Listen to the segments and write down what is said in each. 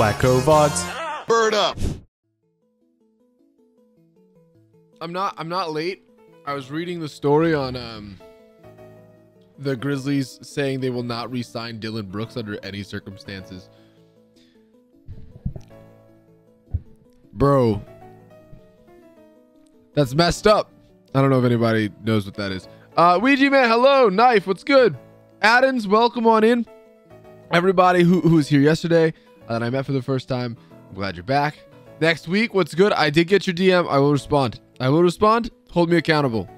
Whacko VODs. Bird up. I'm not I'm not late. I was reading the story on um the Grizzlies saying they will not re-sign Dillon Brooks under any circumstances. Bro. That's messed up. I don't know if anybody knows what that is. Uh Ouija man, hello, knife, what's good? Adams, welcome on in. Everybody who, who was here yesterday that I met for the first time, I'm glad you're back. Next week, what's good? I did get your DM. I will respond. I will respond. Hold me accountable.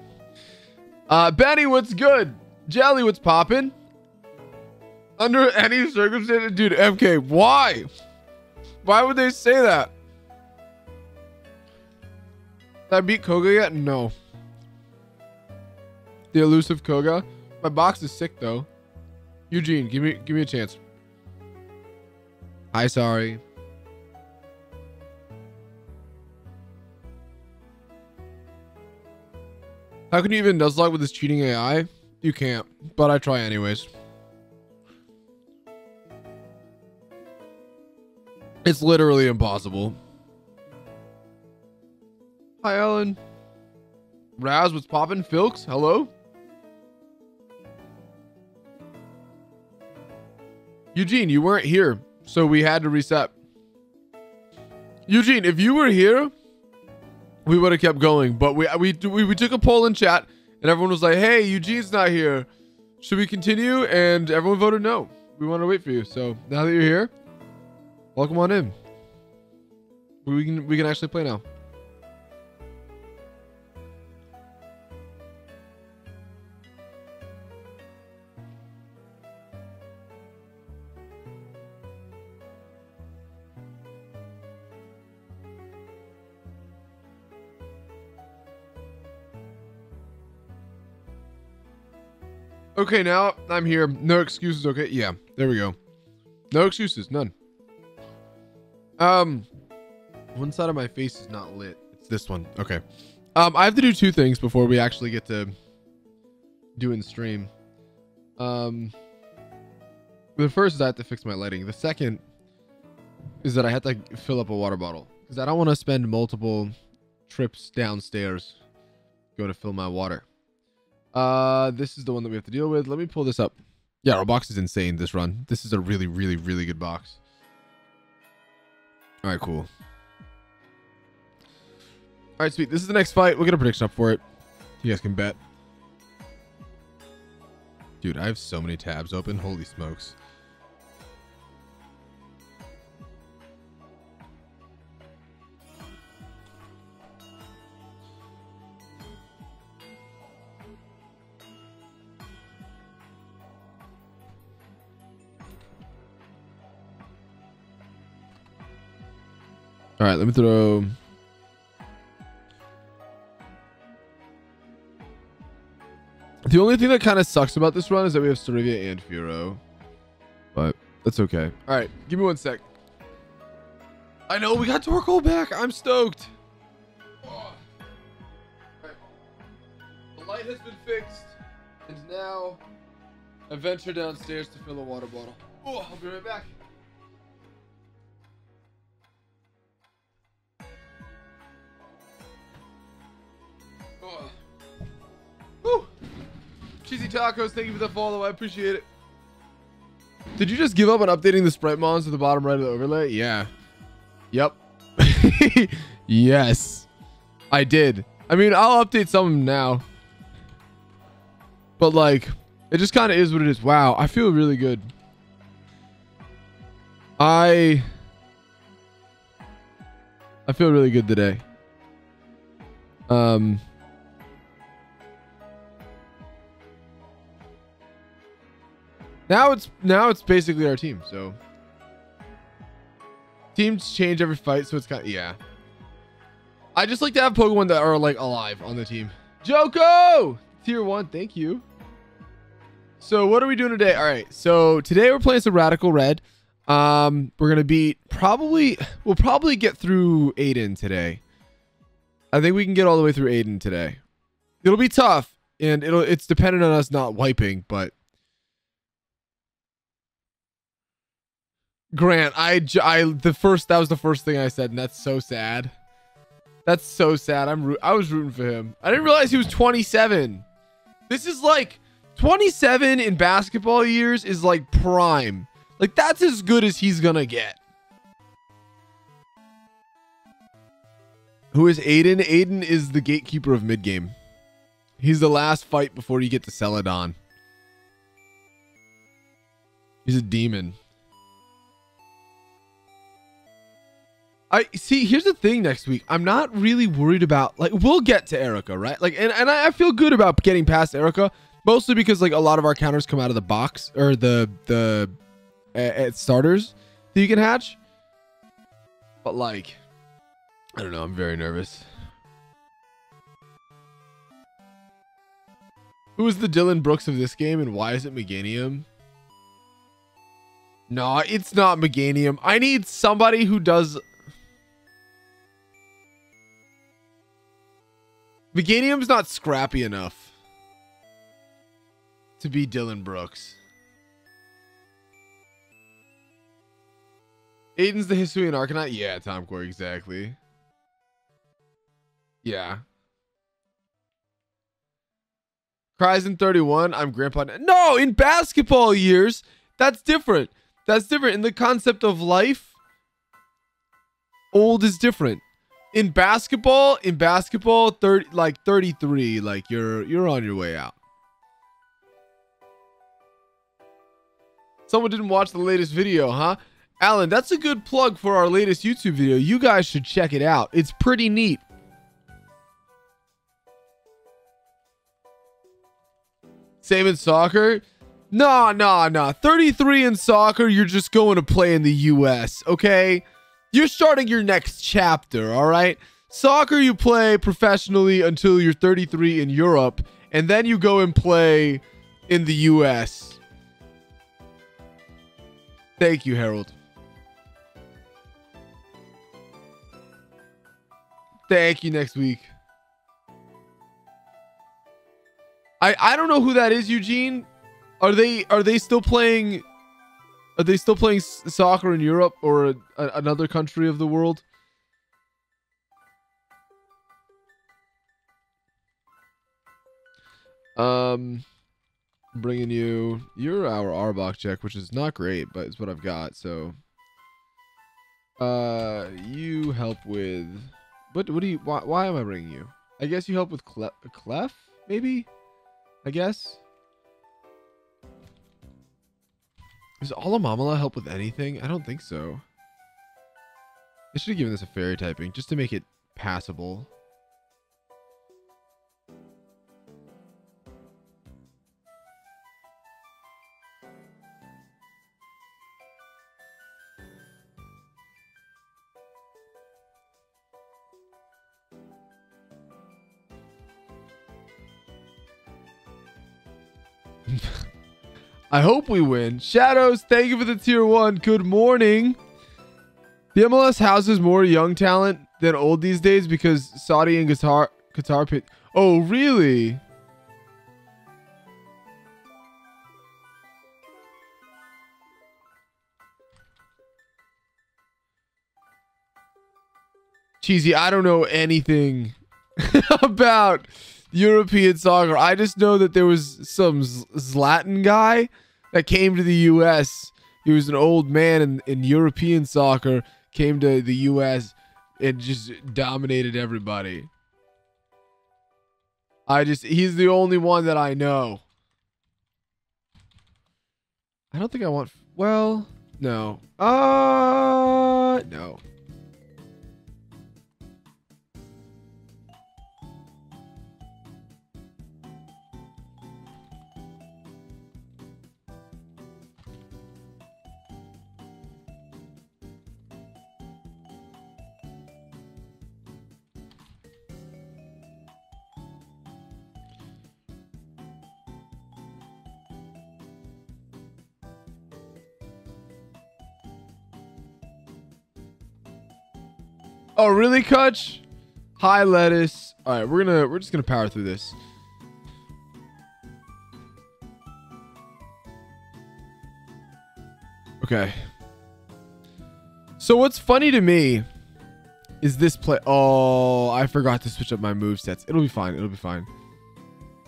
Uh, Benny, what's good? Jelly, what's poppin'? Under any circumstance, dude, MK, why? Why would they say that? Did I beat Koga yet? No. The elusive Koga. My box is sick though. Eugene, give me give me a chance. Hi, sorry. How can you even nuzlocke with this cheating AI? You can't, but I try anyways. It's literally impossible. Hi, Ellen. Raz, what's poppin'? Filks, hello? Eugene, you weren't here, so we had to reset. Eugene, if you were here, we would have kept going. But we, we we we took a poll in chat, and everyone was like, "Hey, Eugene's not here. Should we continue?" And everyone voted no. We want to wait for you. So now that you're here, welcome on in. We can we can actually play now. Okay, now I'm here. No excuses. Okay, yeah, there we go. No excuses, none. Um, one side of my face is not lit. It's this one. Okay. Um, I have to do two things before we actually get to doing stream. Um, the first is I have to fix my lighting. The second is that I have to fill up a water bottle because I don't want to spend multiple trips downstairs go to fill my water. Uh, this is the one that we have to deal with. Let me pull this up. Yeah, our box is insane this run. This is a really, really, really good box. All right, cool. All right, sweet. This is the next fight. We'll get a prediction up for it. You guys can bet. Dude, I have so many tabs open. Holy smokes. All right, let me throw. The only thing that kind of sucks about this run is that we have Staravia and Furo. But that's okay. All right, give me one sec. I know we got Torkoal back. I'm stoked. Oh. The light has been fixed, and now I venture downstairs to fill a water bottle. Oh, I'll be right back. Oh. Woo. Cheesy tacos, thank you for the follow. I appreciate it. Did you just give up on updating the sprite mons to the bottom right of the overlay? Yeah. Yep. yes. I did. I mean, I'll update some of them now. But like, it just kind of is what it is. Wow, I feel really good. I I feel really good today. Um Now it's now it's basically our team. So teams change every fight, so it's kind of yeah. I just like to have Pokemon that are like alive on the team. Joko, tier one, thank you. So what are we doing today? All right, so today we're playing some Radical Red. Um, we're gonna beat probably we'll probably get through Aiden today. I think we can get all the way through Aiden today. It'll be tough, and it'll it's dependent on us not wiping, but Grant, I, I, the first, that was the first thing I said, and that's so sad. That's so sad. I'm, I was rooting for him. I didn't realize he was 27. This is like 27 in basketball years is like prime. Like that's as good as he's gonna get. Who is Aiden? Aiden is the gatekeeper of mid game. He's the last fight before you get to Celadon. He's a demon. I see. Here's the thing. Next week, I'm not really worried about like we'll get to Erica, right? Like, and and I feel good about getting past Erica, mostly because like a lot of our counters come out of the box or the the uh, starters that you can hatch. But like, I don't know. I'm very nervous. Who is the Dillon Brooks of this game, and why is it Meganium? No, it's not Meganium. I need somebody who does. Meganium's not scrappy enough to be Dillon Brooks. Aiden's the Hisuian Arcanine? Yeah, Tom Core, exactly. Yeah. In 31. I'm grandpa. No, in basketball years, that's different. That's different. In the concept of life, old is different. In basketball, in basketball, 30 like 33, like you're you're on your way out. Someone didn't watch the latest video, huh? Alan, that's a good plug for our latest YouTube video. You guys should check it out. It's pretty neat. Same in soccer? Nah, nah, nah. 33 in soccer, you're just going to play in the US, okay? You're starting your next chapter, all right? Soccer, you play professionally until you're 33 in Europe, and then you go and play in the US. Thank you, Harold. Thank you next week. I I don't know who that is, Eugene. Are they are they still playing? Are they still playing soccer in Europe or a, a, another country of the world? Um, bringing you you're our Arbok check, which is not great, but it's what I've got. So, uh, you help with. What what do you? Why why am I bringing you? I guess you help with Cle Clef, maybe. I guess. Does Alomomola help with anything? I don't think so. They should have given this a fairy typing just to make it passable. I hope we win. Shadows, thank you for the tier one. Good morning. The MLS houses more young talent than old these days because Saudi and Qatar Qatar pit. Oh, really? Cheesy, I don't know anything about European soccer. I just know that there was some Zlatan guy that came to the U.S. He was an old man in, in European soccer, came to the U.S. and just dominated everybody. I just, he's the only one that I know. I don't think I want, well, no. Uh, no. Oh, really, Kutch? Hi, lettuce. All right, we're gonna we're just gonna power through this. Okay. So what's funny to me is this play. Oh, I forgot to switch up my move sets. It'll be fine. It'll be fine.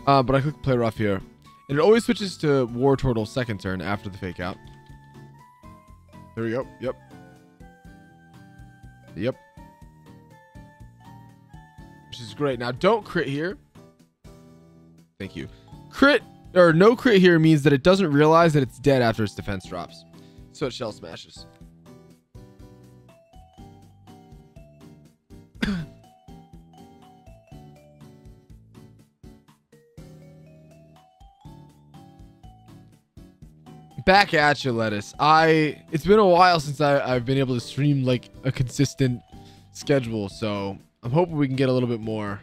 Uh, but I click play rough here. And it always switches to Wartortle second turn after the fake out. There we go. Yep. Yep. Great. Now don't crit here. Thank you. Crit or no crit here means that it doesn't realize that it's dead after its defense drops. So it shell smashes. Back at you, lettuce. I it's been a while since I, I've been able to stream like a consistent schedule, so I'm hoping we can get a little bit more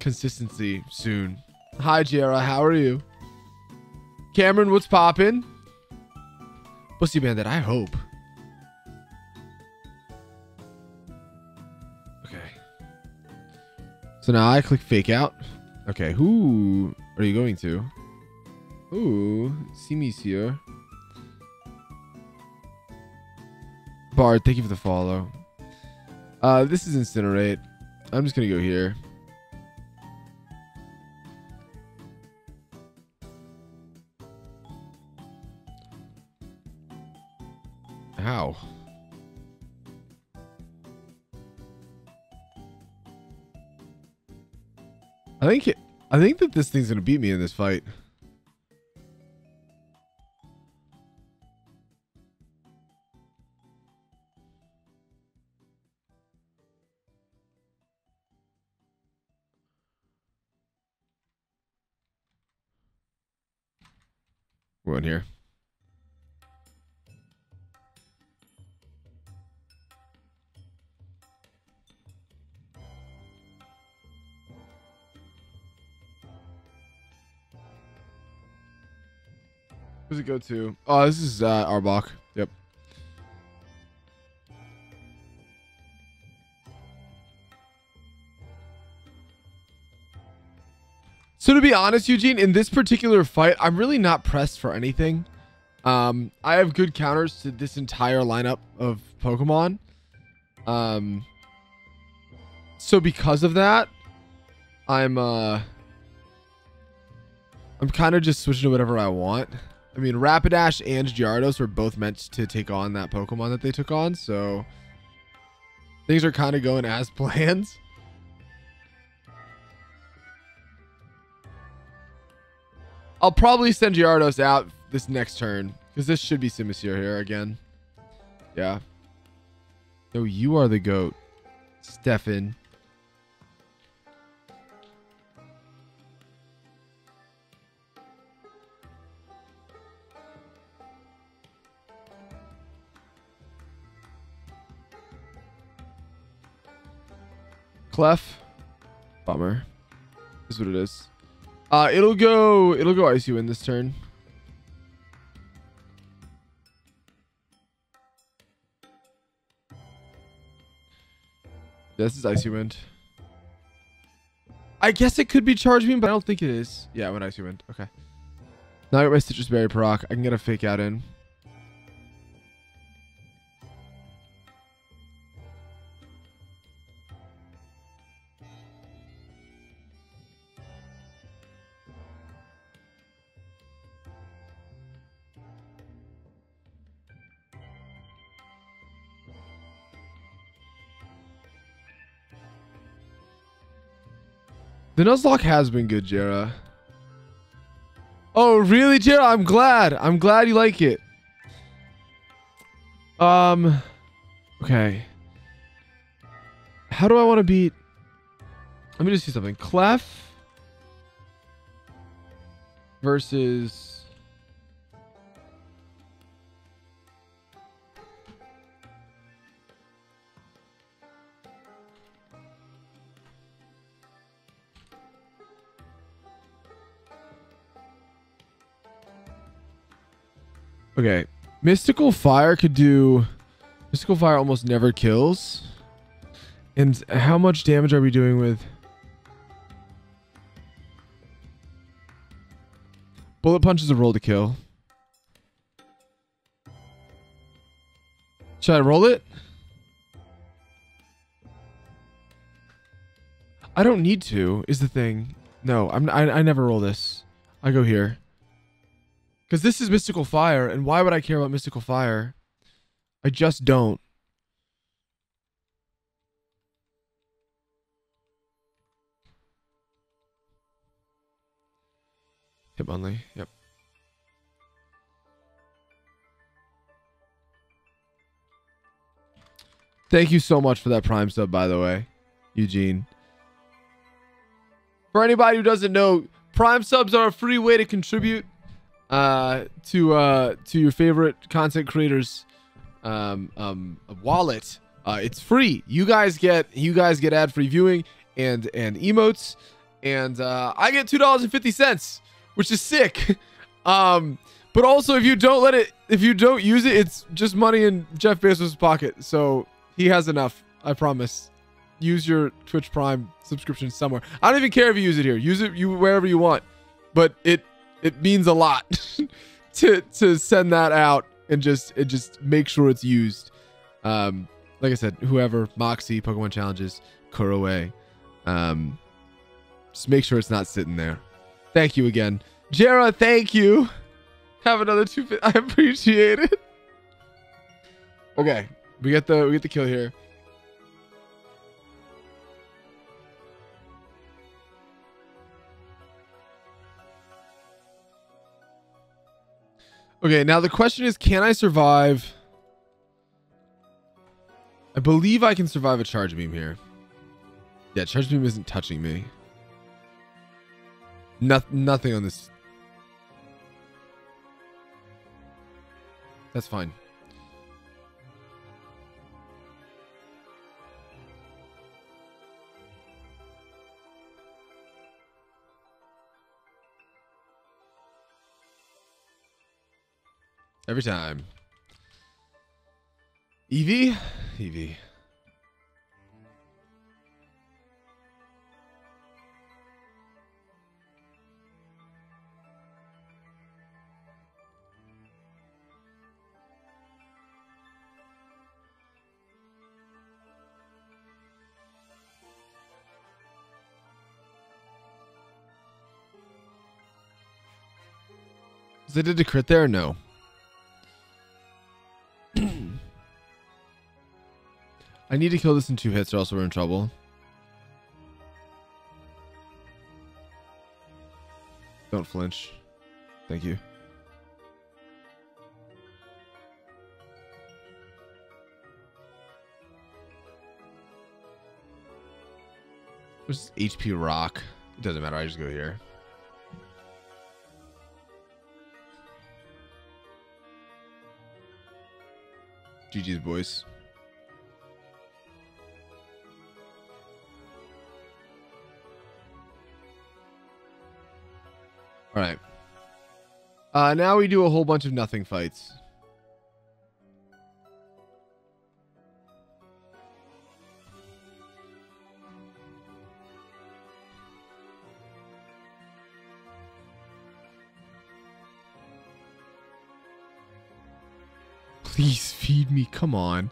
consistency soon. Hi, Jera. How are you? Cameron, what's poppin'? Pussy Bandit, I hope. Okay. So now I click fake out. Okay, who are you going to? Ooh, me here. Bard, thank you for the follow. Uh, this is Incinerate. I'm just gonna go here. How? I think it, I think that this thing's gonna beat me in this fight. We're in here. Who's it go to? Oh, this is uh, Arbok. So to be honest, Eugene, in this particular fight, I'm really not pressed for anything. Um, I have good counters to this entire lineup of Pokemon. Um, so because of that, I'm uh, I'm kind of just switching to whatever I want. I mean, Rapidash and Gyarados were both meant to take on that Pokemon that they took on, so things are kind of going as planned. I'll probably send Gyarados out this next turn because this should be Simisear here again. Yeah. No, you are the goat, Stefan. Clef. Bummer. Is what it is. Uh, it'll go. It'll go Icy Wind this turn. This is Icy Wind. I guess it could be Charge Beam, but I don't think it is. Yeah, I went Icy Wind. Okay. Now I got my Sitrus Berry proc. I can get a Fake Out in. The Nuzlocke has been good, Jera. Oh, really, Jera? I'm glad. I'm glad you like it. Um, okay. How do I want to beat... Let me just see something. Clef versus... Okay. Mystical Fire could do... Mystical Fire almost never kills. And how much damage are we doing with... Bullet Punch is a roll to kill. Should I roll it? I don't need to, is the thing. No, I'm I, I never roll this. I go here. Because this is Mystical Fire, and why would I care about Mystical Fire? I just don't. Hitmonlee, yep. Thank you so much for that Prime sub, by the way, Eugene. For anybody who doesn't know, Prime subs are a free way to contribute uh, to uh, to your favorite content creators um, um, wallet. Uh, it's free. You guys get you guys get ad free viewing and and emotes, and uh, I get two dollars and fifty cents, which is sick. um, but also, if you don't let it, if you don't use it, it's just money in Jeff Bezos' pocket. So he has enough. I promise. Use your Twitch Prime subscription somewhere. I don't even care if you use it here. Use it you wherever you want. But it it means a lot to to send that out and just it just make sure it's used. Um, like I said, whoever Moxie Pokemon challenges Kuroe, um, just make sure it's not sitting there. Thank you again, Jera. Thank you. Have another two. I appreciate it. Okay, we get the we get the kill here. Okay, now the question is, can I survive? I believe I can survive a charge beam here. Yeah, charge beam isn't touching me. No, nothing on this. That's fine. Every time. Eevee? Eevee. They did a crit there? No. I need to kill this in two hits or else we're in trouble. Don't flinch. Thank you. What's HP rock? It doesn't matter. I just go here. GG's boys. All right. Uh, now we do a whole bunch of nothing fights. Please feed me. Come on.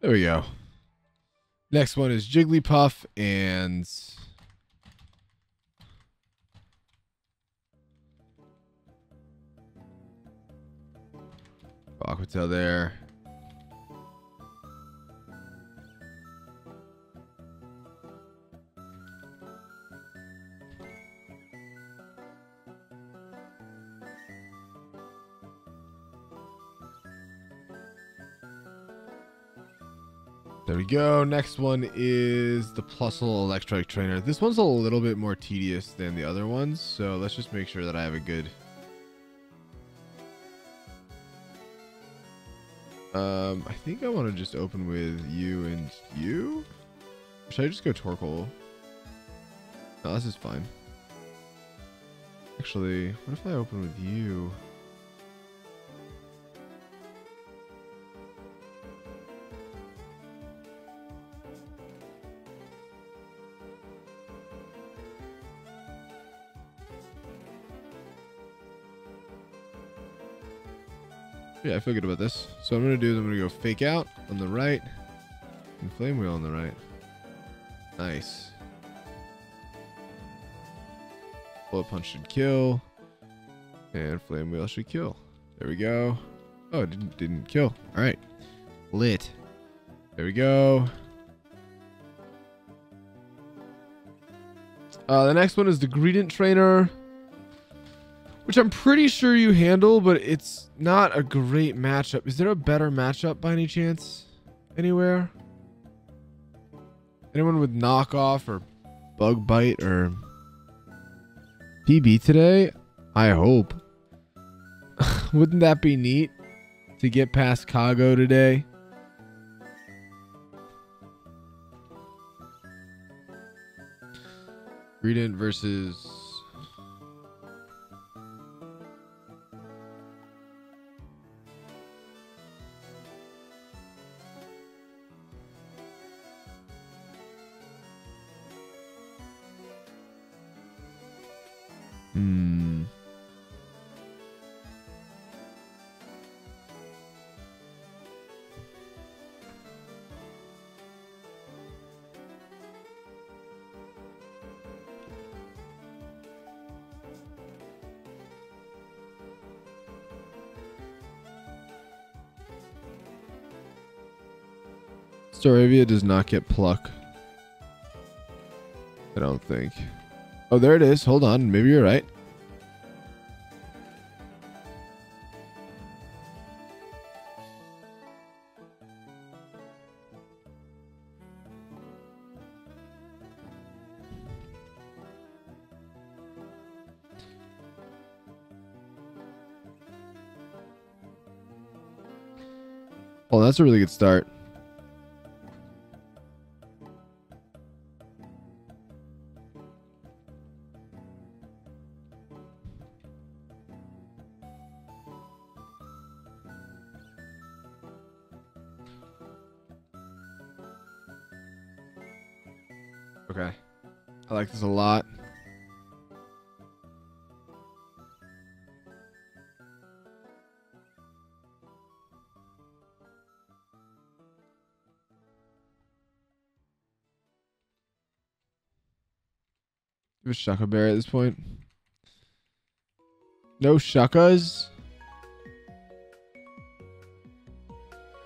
There we go. Next one is Jigglypuff and Aquatail there. Go. Next one is the Plusle Electric Trainer. This one's a little bit more tedious than the other ones, so let's just make sure that I have a good... Um, I think I want to just open with you and you. Should I just go Torkoal? No, this is fine. Actually, what if I open with you? Yeah, I feel good about this. So I'm gonna do is I'm gonna go fake out on the right and flame wheel on the right. Nice. Bullet punch should kill. And flame wheel should kill. There we go. Oh, it didn't didn't kill. Alright. Lit. There we go. Uh, the next one is the Greedent Trainer which I'm pretty sure you handle, but it's not a great matchup. Is there a better matchup by any chance? Anywhere? Anyone with knockoff or bug bite or PB today? I hope. Wouldn't that be neat to get past Koga today? Greedent versus Staravia does not get pluck. I don't think. Oh, there it is. Hold on. Maybe you're right. Well, that's a really good start. Shuca Berry at this point. No Shucas?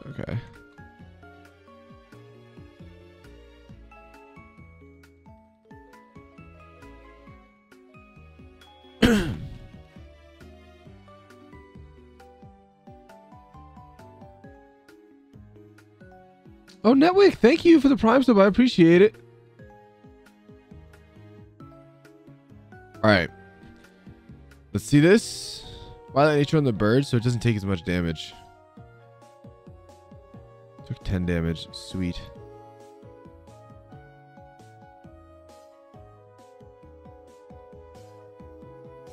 Okay. oh, Netwick, thank you for the prime sub. I appreciate it. Let's see this. Violent nature on the bird, so it doesn't take as much damage. Took 10 damage. Sweet.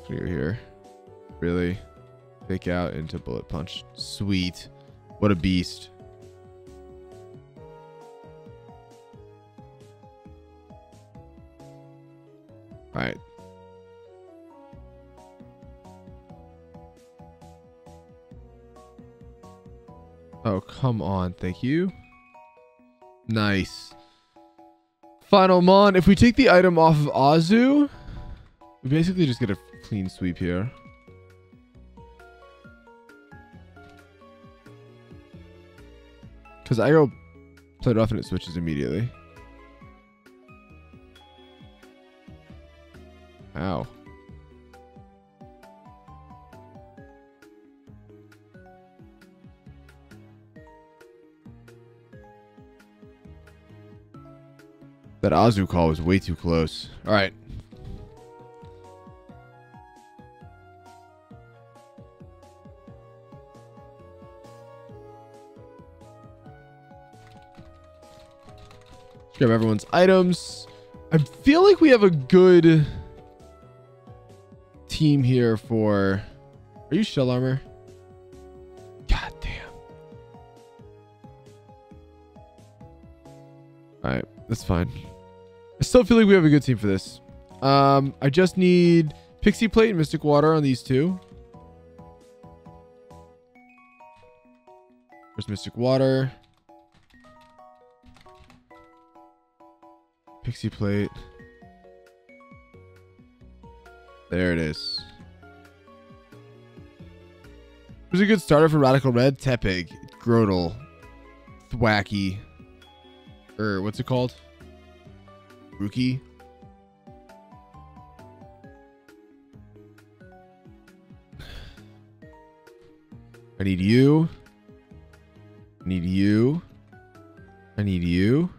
Clear here. Really? Fake out into bullet punch. Sweet. What a beast. Alright. Oh, come on. Thank you. Nice. Final Mon. If we take the item off of Azu, we basically just get a clean sweep here. Because I go play off and it switches immediately. Ow. That Azu call was way too close. All right. Grab everyone's items. I feel like we have a good team here for. Are you shell armor? God damn. All right, that's fine. Still feel like we have a good team for this. Um, I just need Pixie Plate and Mystic Water on these two. There's Mystic Water? Pixie Plate. There it is. Who's a good starter for Radical Red? Tepig, Grotle, Thwackey, or what's it called? Rookie. I need you. I need you. I need you.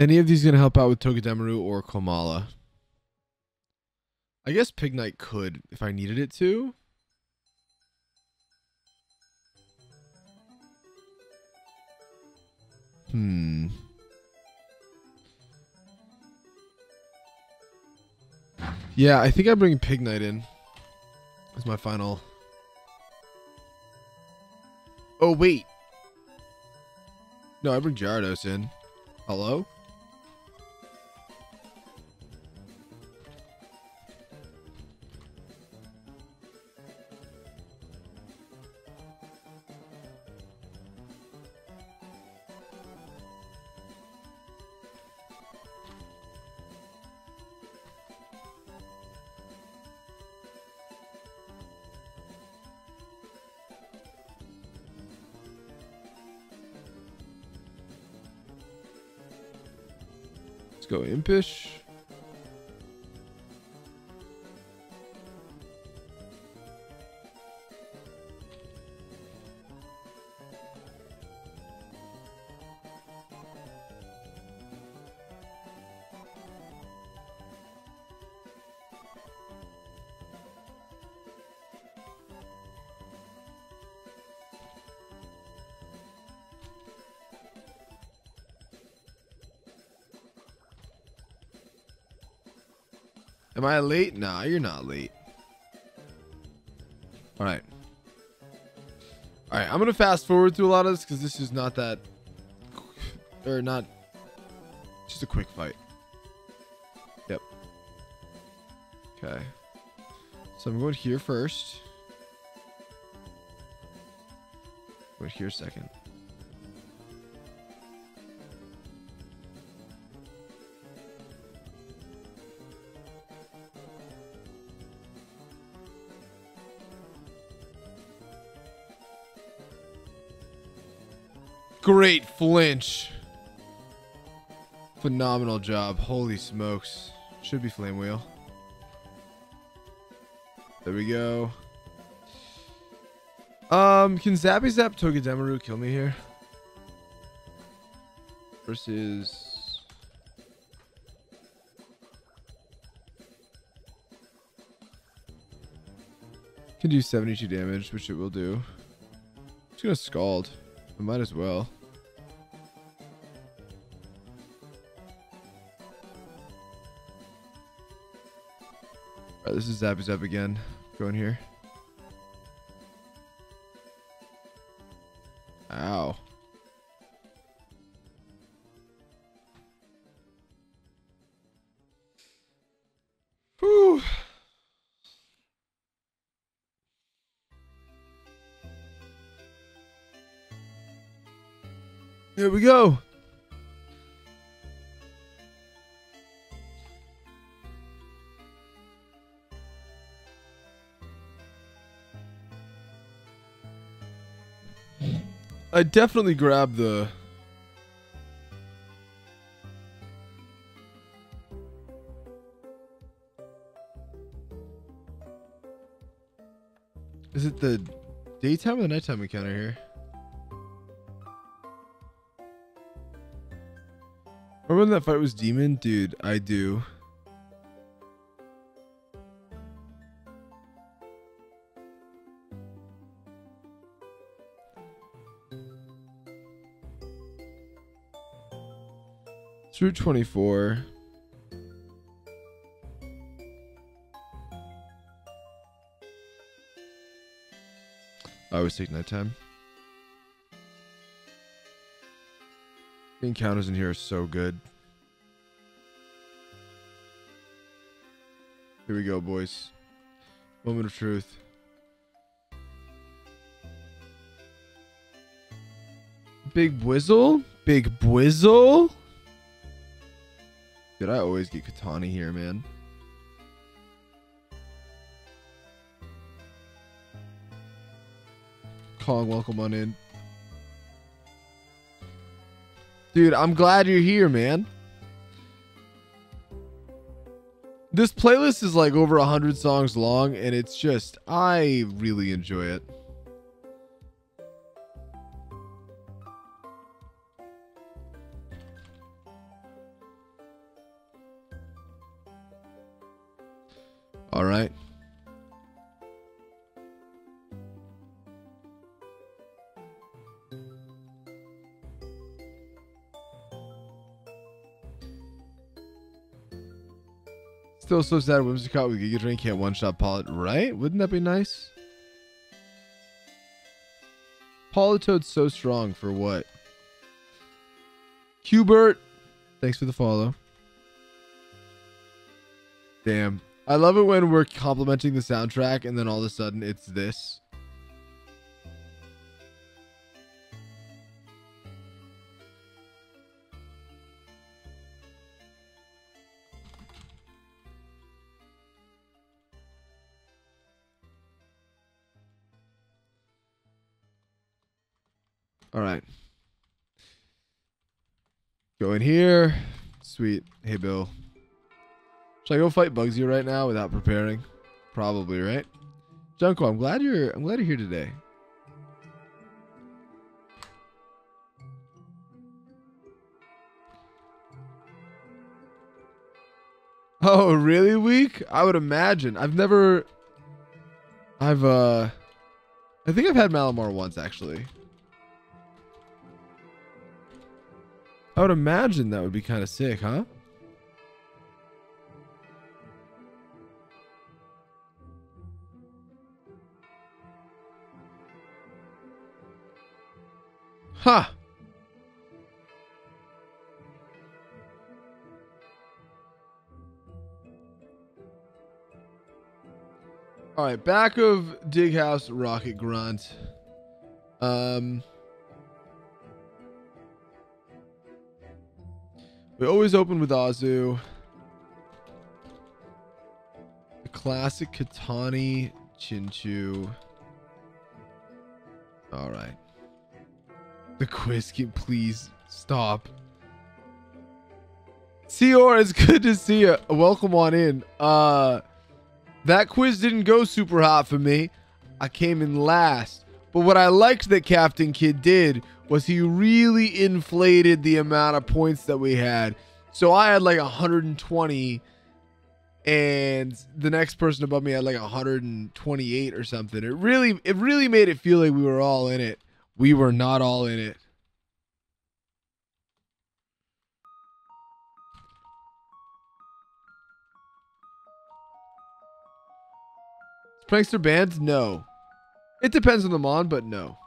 Any of these going to help out with Togedemaru or Komala? I guess Pignite could if I needed it to. Hmm. Yeah, I think I bring Pignite in as my final. Oh, wait. No, I bring Gyarados in. Hello? Go impish. I late? Nah, you're not late. All right. All right, I'm going to fast forward through a lot of this because this is not that, or not, just a quick fight. Yep. Okay. So I'm going here first. Going here second. Great flinch. Phenomenal job. Holy smokes. Should be flame wheel. There we go. Um, can Zappy Zap Togedemaru kill me here? Versus... Can do 72 damage, which it will do. It's gonna scald. I might as well. Alright, this is Zappy Zap again. Going here. Here we go. I definitely grabbed the Is it the daytime or the nighttime encounter here? Remember when that fight was demon? Dude, I do. Route 24. I always take nighttime. The encounters in here are so good. Here we go, boys. Moment of truth. Big Bwizzle? Big Bwizzle? Did I always get Katani here, man. Kong, welcome on in. Dude, I'm glad you're here, man. This playlist is like over 100 songs long, and it's just, I really enjoy it. Still so sad Whimsicott with Giga Drain can't one shot Pollet, right? Wouldn't that be nice? Politoed's so strong for what? Hubert, thanks for the follow. Damn. I love it when we're complimenting the soundtrack and then all of a sudden it's this. In here. Sweet. Hey, Bill. Should I go fight Bugsy right now without preparing? Probably, right? Junko, I'm glad you're I'm glad you're here today. Oh, really weak? I would imagine. I've never I've uh I think I've had Malamar once actually. I would imagine that would be kind of sick, huh? Huh. All right, back of Dig House Rocket Grunt. Um We always open with Azu. The classic Katani Chinchu. All right. The quiz can please stop. Seor, it's good to see you. Welcome on in. Uh that quiz didn't go super hot for me. I came in last. But what I liked that Captain Kid did was he really inflated the amount of points that we had. So I had like 120 and the next person above me had like 128 or something. It really it really made it feel like we were all in it. We were not all in it. Prankster bands? No. It depends on the mod, but no.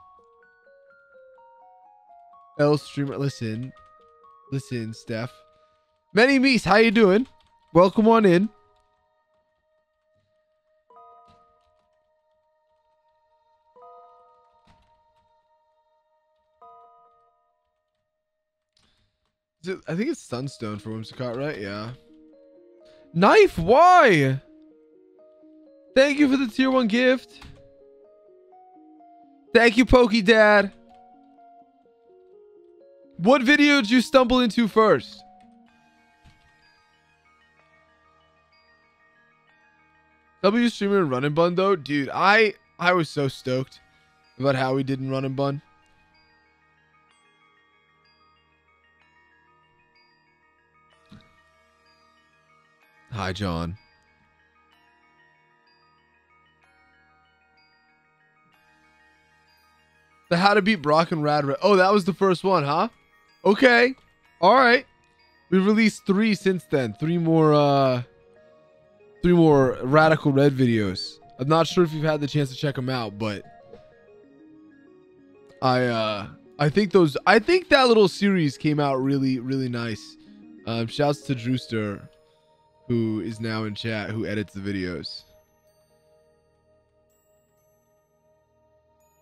L streamer, listen, listen, Steph. Many Meese, how you doing? Welcome on in. I think it's Sunstone for Whimsicott, right? Yeah. Knife, why? Thank you for the tier one gift. Thank you, Pokey Dad. What video did you stumble into first? W streamer and run and bun though, dude. I I was so stoked about how we did in run and bun. Hi, John. The How to Beat Brock and Rad. Oh, that was the first one, huh? Okay. All right. We've released three since then. Three more uh three more Radical Red videos. I'm not sure if you've had the chance to check them out, but I uh I think those I think that little series came out really really nice. Um shouts to Drewster who is now in chat who edits the videos.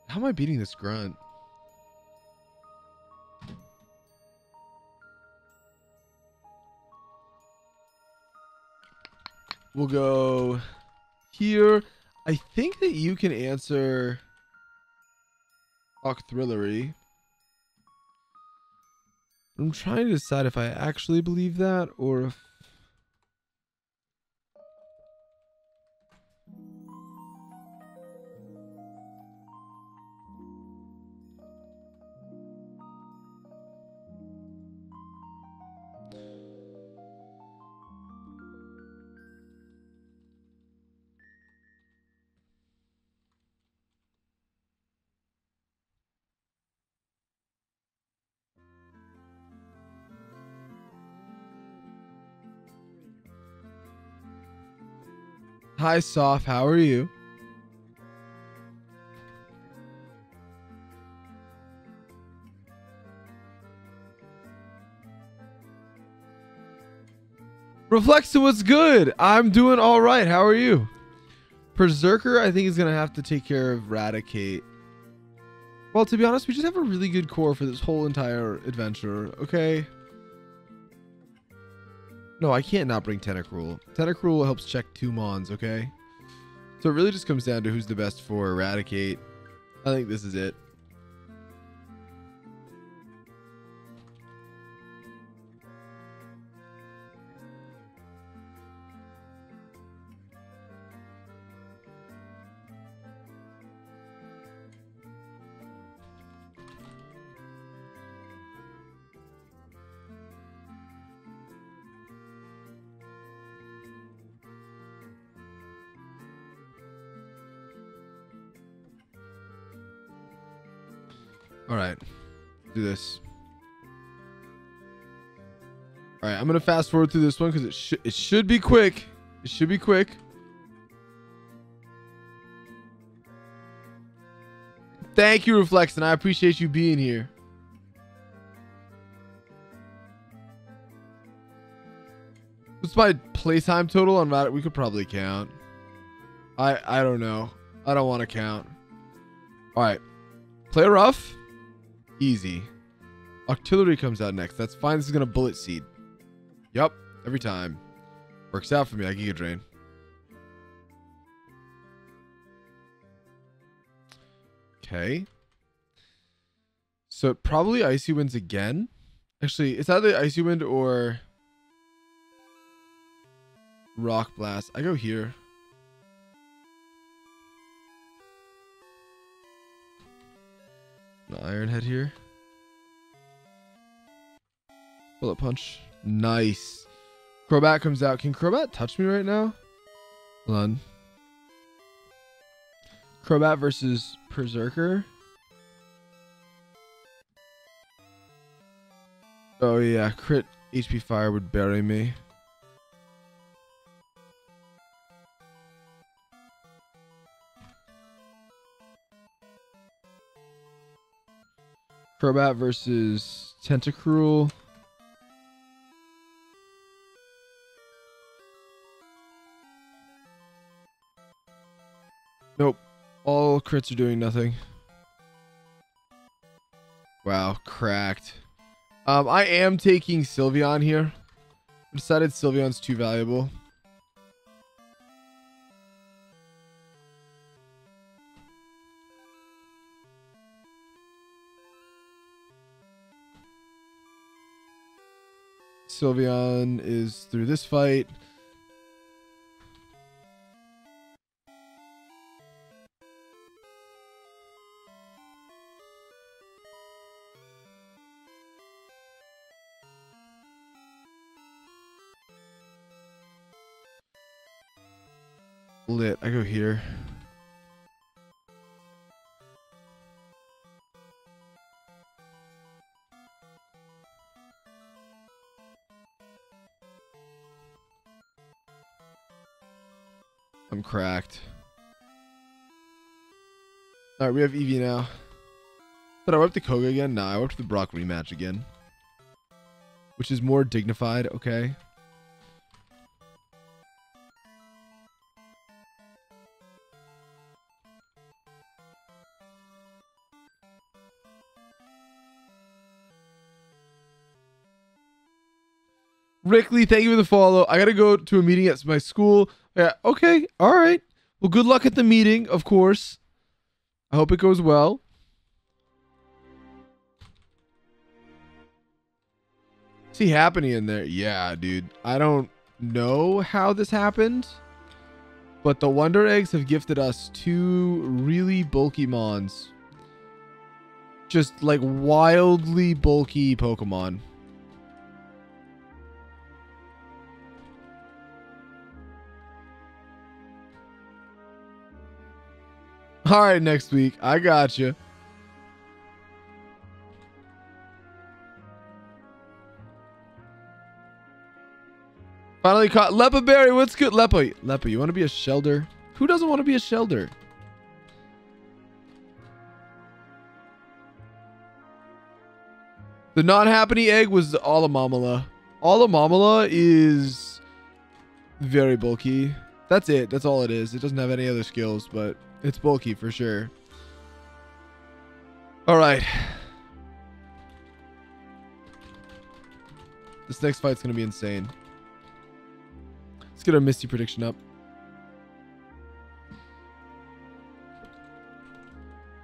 How am I beating this grunt? We'll go here. I think that you can answer Talk Thrillery. I'm trying to decide if I actually believe that or if Hi, Soph. How are you? Reflection, what's good? I'm doing all right. How are you? Berserker, I think is gonna have to take care of Raticate. Well, to be honest, we just have a really good core for this whole entire adventure. Okay. No, I can't not bring Tentacruel. Tentacruel helps check two Mons, okay? So it really just comes down to who's the best for Eradicate. I think this is it. This. All right, I'm gonna fast forward through this one because it should it should be quick. It should be quick. Thank you, Reflection. I appreciate you being here. What's my playtime total on that? We could probably count. I I don't know. I don't want to count. All right, play rough. Easy. Artillery comes out next. That's fine. This is gonna bullet seed. Yup, every time. Works out for me. I Giga Drain. Okay. So probably Icy Winds again. Actually, it's either Icy Wind or Rock Blast. I go here. Iron Head here. Bullet Punch. Nice. Crobat comes out. Can Crobat touch me right now? Hold on. Crobat versus Berserker. Oh yeah, crit HP fire would bury me. Crobat versus Tentacruel. Nope. All crits are doing nothing. Wow, cracked. Um, I am taking Sylveon here. I decided Sylveon's too valuable. Sylveon is through this fight. lit. I go here. I'm cracked. Alright, we have Eevee now. But I wipe the Koga again? Nah, I wiped the Brock rematch again. Which is more dignified, okay? Rickley, thank you for the follow. I gotta go to a meeting at my school. Yeah, okay, all right. Well, good luck at the meeting, of course. I hope it goes well. See happening in there? Yeah, dude. I don't know how this happened, but the Wonder Eggs have gifted us two really bulky mons. Just like wildly bulky Pokemon. All right, next week. I got you. Finally caught Lepa Berry. What's good? Lepa, Lepa, you want to be a Shellder? Who doesn't want to be a Shellder? The non-happening egg was Alomomola. Alomomola is very bulky. That's it. That's all it is. It doesn't have any other skills, but it's bulky for sure. All right. This next fight's going to be insane. Let's get our Misty prediction up.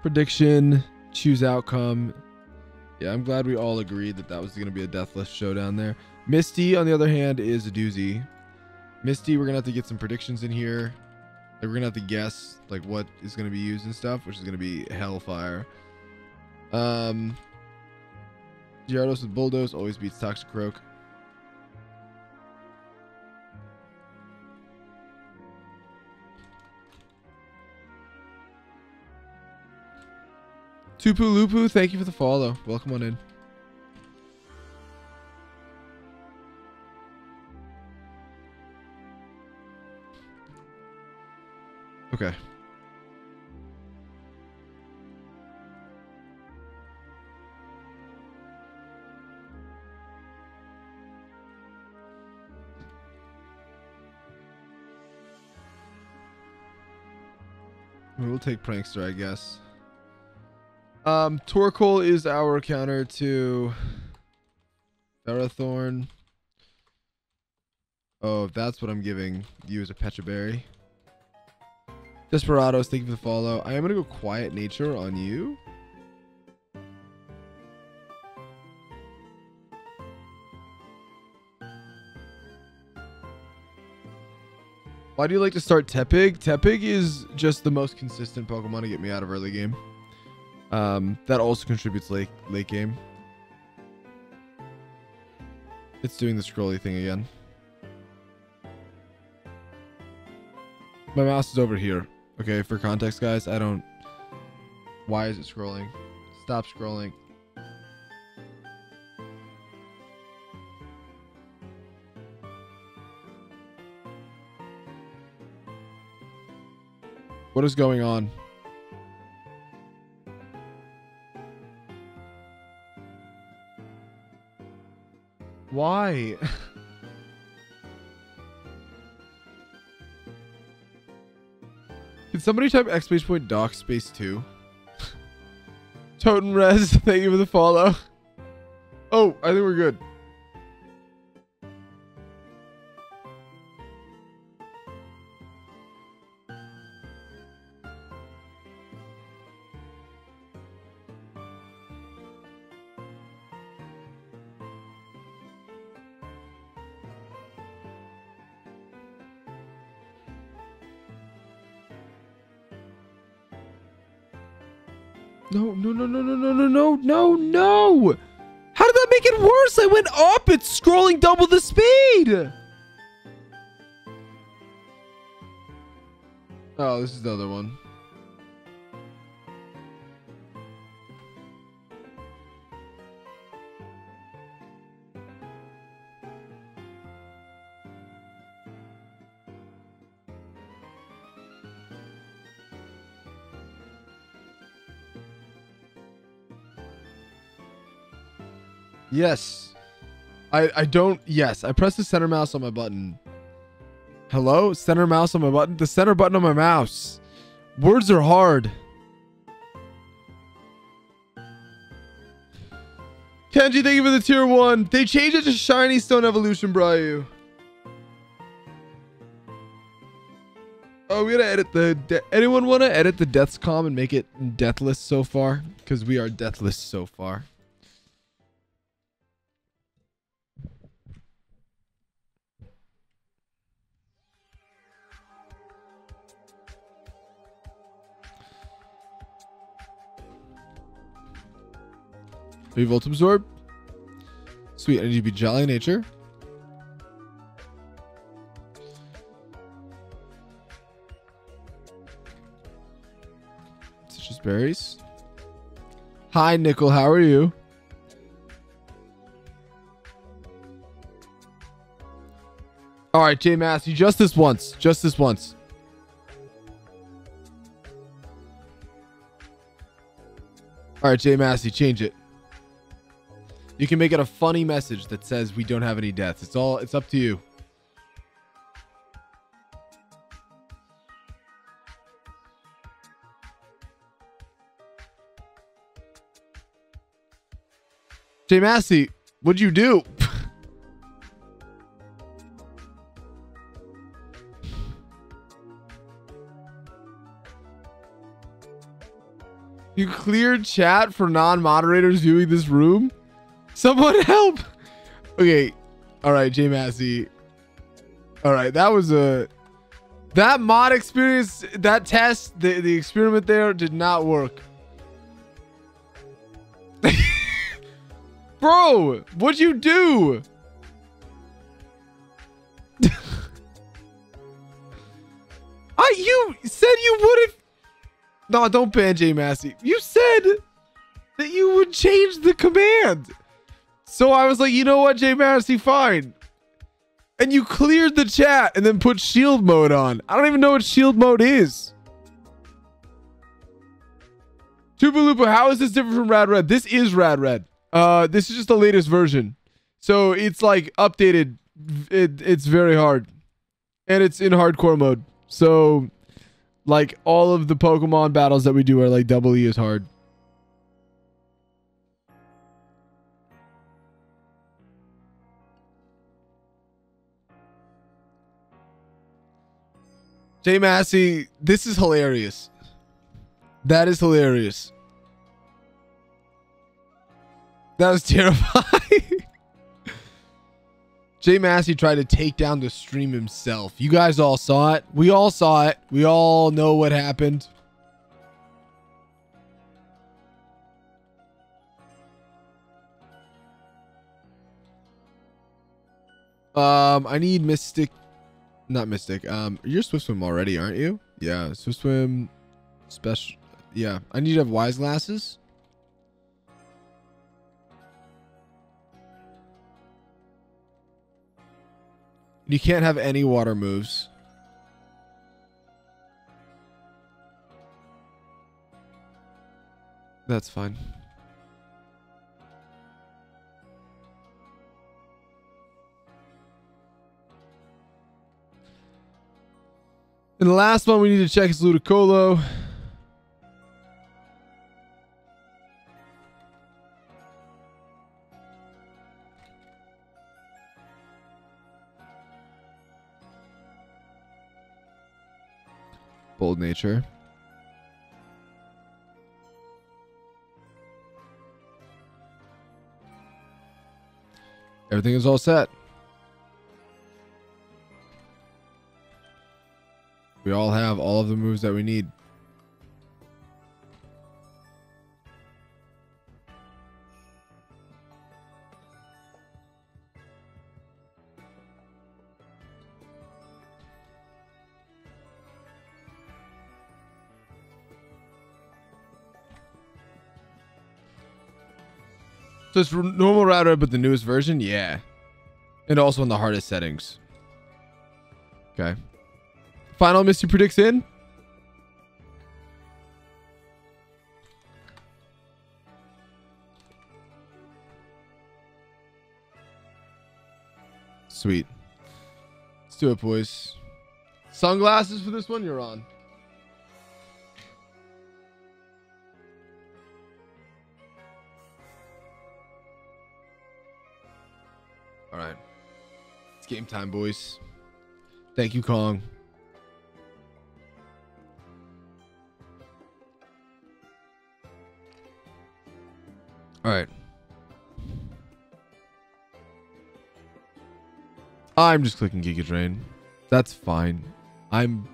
Prediction, choose outcome. Yeah, I'm glad we all agreed that that was going to be a deathless showdown there. Misty, on the other hand, is a doozy. Misty, we're going to have to get some predictions in here. Like, we're to have to guess, like, what is to be used and stuff, which is to be Hellfire. Um, Gyarados with Bulldoze always beats Toxicroak. Tupu Lupu, thank you for the follow. Welcome on in. Okay. We'll take Prankster, I guess. Um, Torkoal is our counter to Ferrothorn. Oh, that's what I'm giving you as a Pecha Berry. Desperados, thank you for the follow. I am going to go Quiet Nature on you. Why do you like to start Tepig? Tepig is just the most consistent Pokemon to get me out of early game. Um, that also contributes late late game. It's doing the scrolly thing again. My mouse is over here. Okay, for context, guys, I don't... Why is it scrolling? Stop scrolling. What is going on? Why? somebody type exclamation point doc space 2? Totem Res, thank you for the follow. Oh, I think we're good. Oh, this is the other one. Yes. I I don't yes, I press the center mouse on my button. Hello? Center mouse on my button? The center button on my mouse. Words are hard. Kenji, thank you for the tier one. They changed it to Shiny Stone Evolution, Bryu. Oh, we gotta edit the. Anyone want to edit the deaths com and make it deathless so far? Because we are deathless so far. Revolt Absorb. Sweet. I need to be Jolly Nature. As berries. Hi, Nickel. How are you? All right, J Massey, just this once. Just this once. All right, J Massey, change it. You can make it a funny message that says we don't have any deaths. It's all it's up to you. Jay Massey, what'd you do? you cleared chat for non-moderators viewing this room? Someone help! Okay. All right, Jay Massey. All right, that was a that mod experience, that test, the the experiment there did not work. Bro, what'd you do? I you said you would have. No, don't ban J Massey. You said that you would change the command. So I was like, you know what, J Massey, fine. And you cleared the chat and then put shield mode on. I don't even know what shield mode is. Tupalupa, how is this different from Rad Red? This is Rad Red. Uh, this is just the latest version. So it's like updated. It, it's very hard. And it's in hardcore mode. So like all of the Pokemon battles that we do are like double E as hard. Jay Massey, this is hilarious. That is hilarious. That was terrifying. Jay Massey tried to take down the stream himself. You guys all saw it. We all saw it. We all know what happened. Um, I need Mystic not Mystic. Um, you're Swift Swim already, aren't you? Yeah, Swift Swim special. Yeah, I need to have Wise Glasses. You can't have any water moves. That's fine. And the last one we need to check is Ludicolo. Bold nature. Everything is all set. We all have all of the moves that we need. So it's normal router, but the newest version? Yeah. And also in the hardest settings. Okay. Final Misty predicts in. Sweet. Let's do it, boys. Sunglasses for this one? You're on. All right. It's game time, boys. Thank you, Kong. All right. I'm just clicking Giga Drain. That's fine. I'm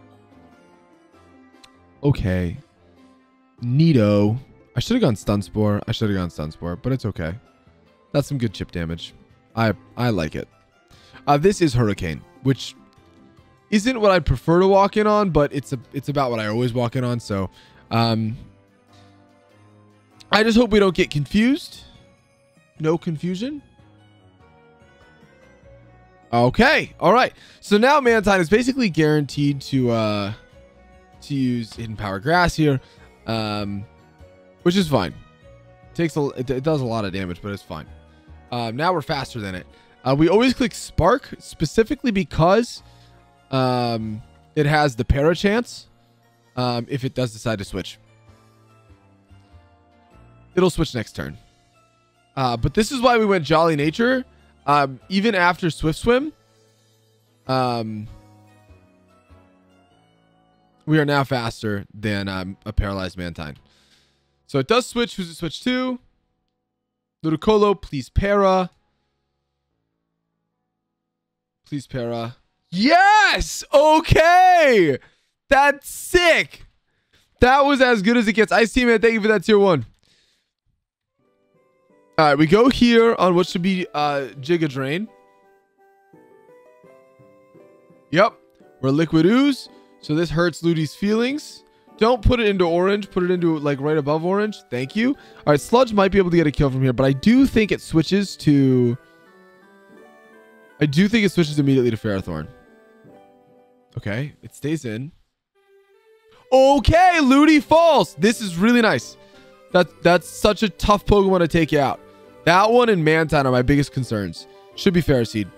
okay. Neato. I should have gone Stun Spore. I should have gone Stun Spore, but it's okay. That's some good chip damage. I I like it. Uh, this is Hurricane, which isn't what I'd prefer to walk in on, but it's a it's about what I always walk in on. So, um, I just hope we don't get confused. No confusion. Okay. All right. So now Mantine is basically guaranteed to uh to use hidden power grass here, um, which is fine. Takes a it, it does a lot of damage, but it's fine. Um, now we're faster than it. Uh, we always click Spark specifically because um, it has the para chance um, if it does decide to switch. It'll switch next turn. Uh, but this is why we went Jolly Nature. Um, even after Swift Swim, um, we are now faster than um, a Paralyzed Mantine. So it does switch. Who's it switch to? Ludicolo, please para. Please para. Yes! Okay! That's sick! That was as good as it gets. Ice Team, man, thank you for that tier one. All right, we go here on what should be uh, Giga Drain. Yep, we're Liquid Ooze, so this hurts Ludi's feelings. Don't put it into orange. Put it into like right above orange. Thank you. All right, Sludge might be able to get a kill from here, but I do think it switches to... I do think it switches immediately to Ferrothorn. Okay, it stays in. Okay, Ludi falls. This is really nice. That That's such a tough Pokemon to take out. That one and Mantine are my biggest concerns. Should be Ferroseed.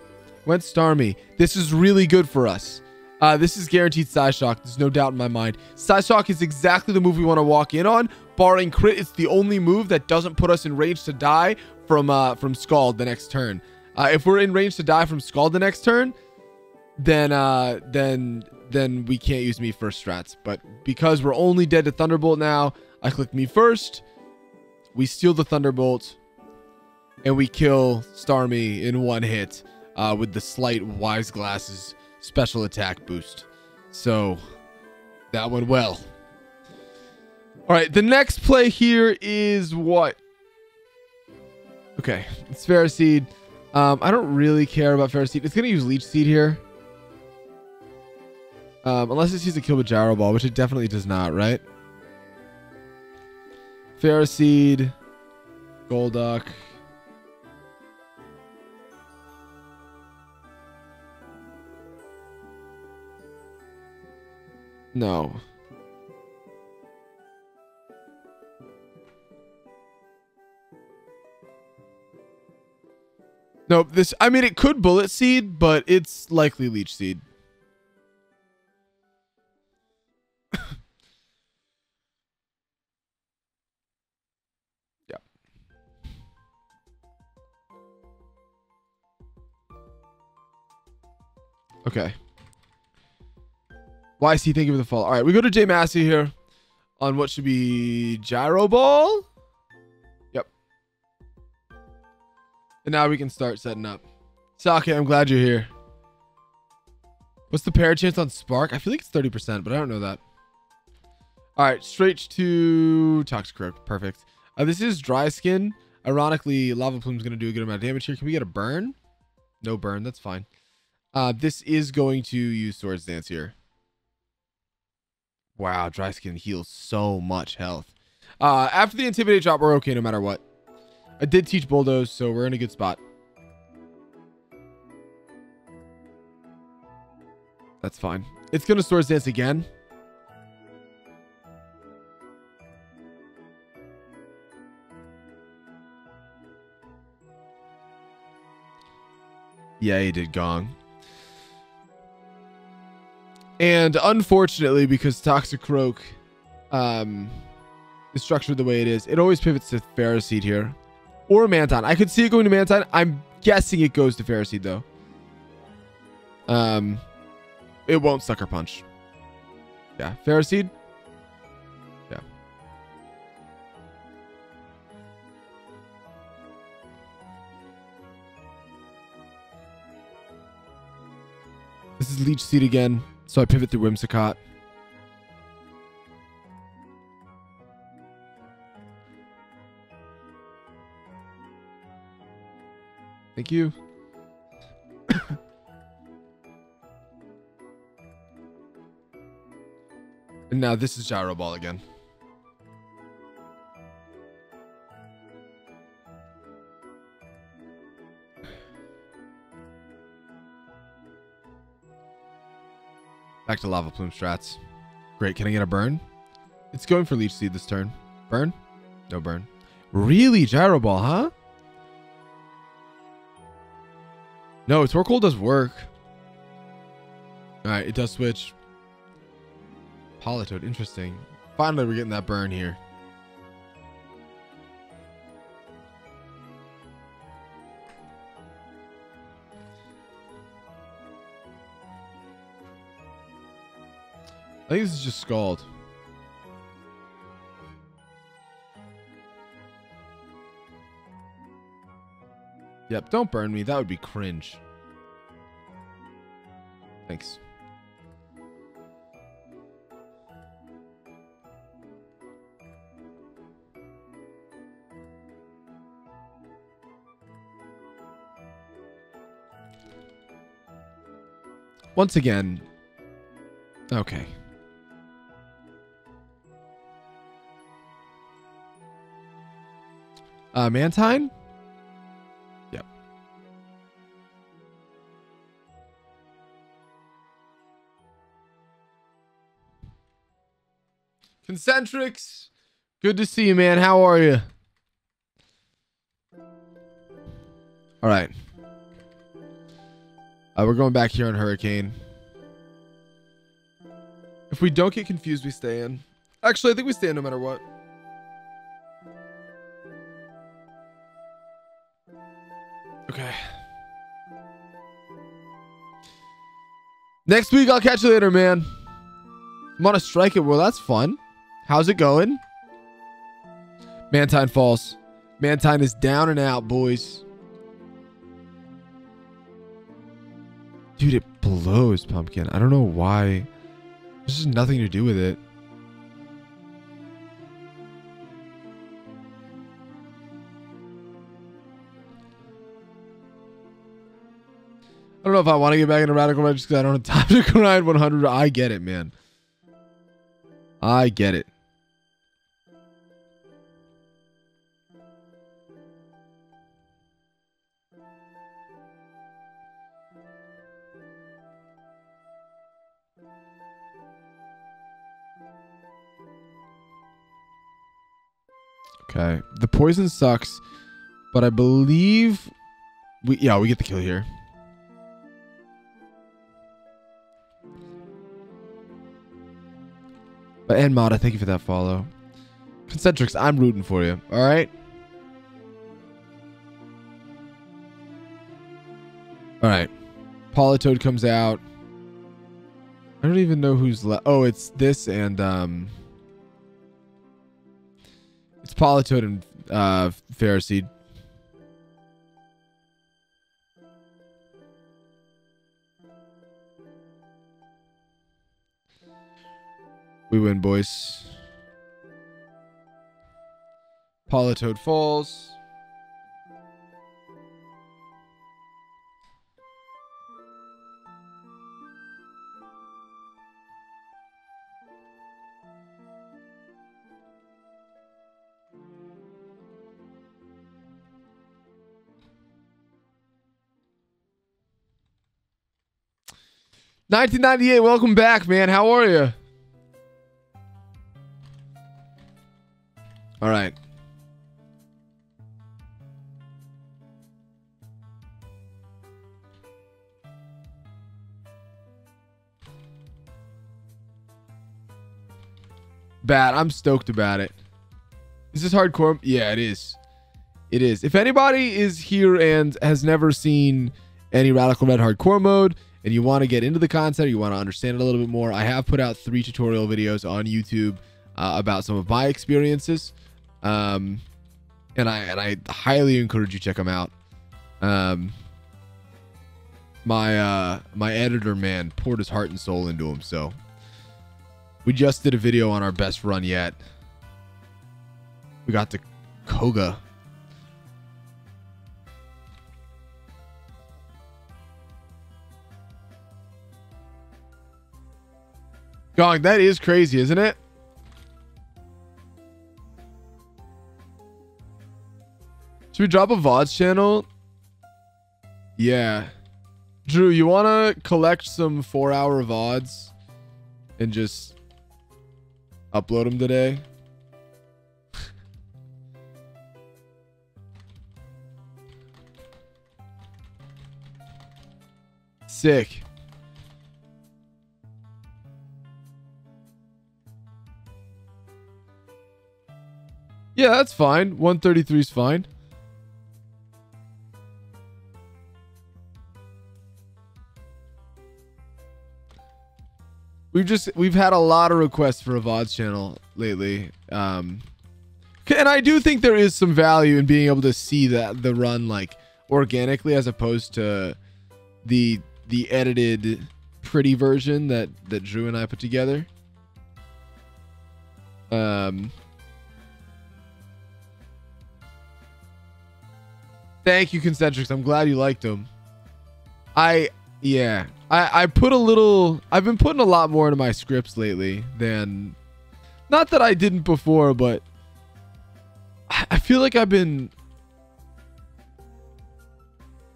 Went Starmie. This is really good for us. Uh, this is guaranteed Psyshock. There's no doubt in my mind. Psyshock is exactly the move we want to walk in on. Barring crit, it's the only move that doesn't put us in range to die from uh, from Scald the next turn. Uh, if we're in range to die from Scald the next turn, then uh, then then we can't use me first strats. But because we're only dead to Thunderbolt now, I click me first. We steal the Thunderbolt, and we kill Starmie in one hit uh, with the slight Wise Glasses special attack boost. So that went well. All right, the next play here is what? Okay, it's Ferroseed. Um, I don't really care about Ferroseed. It's going to use Leech Seed here. Um, unless it sees a kill with Gyro Ball, which it definitely does not, right? Ferroseed, Golduck. No. Nope, this I mean it could bullet seed, but it's likely leech seed. yep. Okay. YC, thank you for the follow. All right, we go to J Massey here on what should be Gyro Ball. Yep. And now we can start setting up. Sake, I'm glad you're here. What's the pair chance on Spark? I feel like it's 30%, but I don't know that. All right, straight to Toxic Toxicroak. Perfect. Uh, this is Dry Skin. Ironically, Lava Plume's going to do a good amount of damage here. Can we get a burn? No burn. That's fine. Uh, this is going to use Swords Dance here. Wow, dry skin heals so much health. Uh, after the intimidate drop, we're okay no matter what. I did teach bulldoze, so we're in a good spot. That's fine. It's gonna swords dance again. Yeah, he did Gong. And unfortunately, because Toxicroak um, is structured the way it is, it always pivots to Ferroseed here. Or Mantine. I could see it going to Mantine. I'm guessing it goes to Ferroseed, though. Um, It won't Sucker Punch. Yeah, Ferroseed. Yeah. This is Leech Seed again, so I pivot through Whimsicott. Thank you. and now this is Gyro Ball again. Back to Lava Plume strats. Great. Can I get a burn? It's going for Leech Seed this turn. Burn? No burn. Really? Gyro Ball, huh? No, Torkoal does work. Alright, it does switch. Politoed, interesting. Finally, we're getting that burn here. I think this is just Scald. Yep, don't burn me. That would be cringe. Thanks. Once again. Okay. Uh, Mantine? Yep. Concentrics. Good to see you, man. How are you? All right. Uh, we're going back here on Hurricane. If we don't get confused, we stay in. Actually, I think we stay in no matter what. Next week, I'll catch you later, man. I'm on a strike it. Well, that's fun. How's it going? Mantine falls. Mantine is down and out, boys. Dude, it blows, Pumpkin. I don't know why. There's just nothing to do with it. Don't know if I want to get back into Radical just because I don't have time to grind 100. I get it, man. I get it. Okay. The poison sucks, but I believe we yeah, we get the kill here. But Enmada, thank you for that follow. Concentrics, I'm rooting for you. All right. All right. Politoed comes out. I don't even know who's left. Oh, it's this and um. It's Politoed and uh Ferroseed. We win, boys. Politoed falls. Nineteen ninety eight. Welcome back, man. How are you? All right. Bad. I'm stoked about it. Is this hardcore? Yeah, it is. It is. If anybody is here and has never seen any Radical Red hardcore mode, and you want to get into the concept, you want to understand it a little bit more, I have put out three tutorial videos on YouTube uh, about some of my experiences. Um, and I and I highly encourage you check them out. Um, my uh, my editor man poured his heart and soul into them, so we just did a video on our best run yet. We got to Koga. Gong, that is crazy, isn't it? Should we drop a VODs channel? Yeah. Drew, you want to collect some four hour VODs and just upload them today? Sick. Yeah, that's fine. 133 is fine. We've just we've had a lot of requests for a VODs channel lately. Um and I do think there is some value in being able to see that the run like organically as opposed to the the edited pretty version that that Drew and I put together. Um Thank you, Concentrics. I'm glad you liked them. I yeah. I, I put a little I've been putting a lot more into my scripts lately than not that I didn't before, but I feel like I've been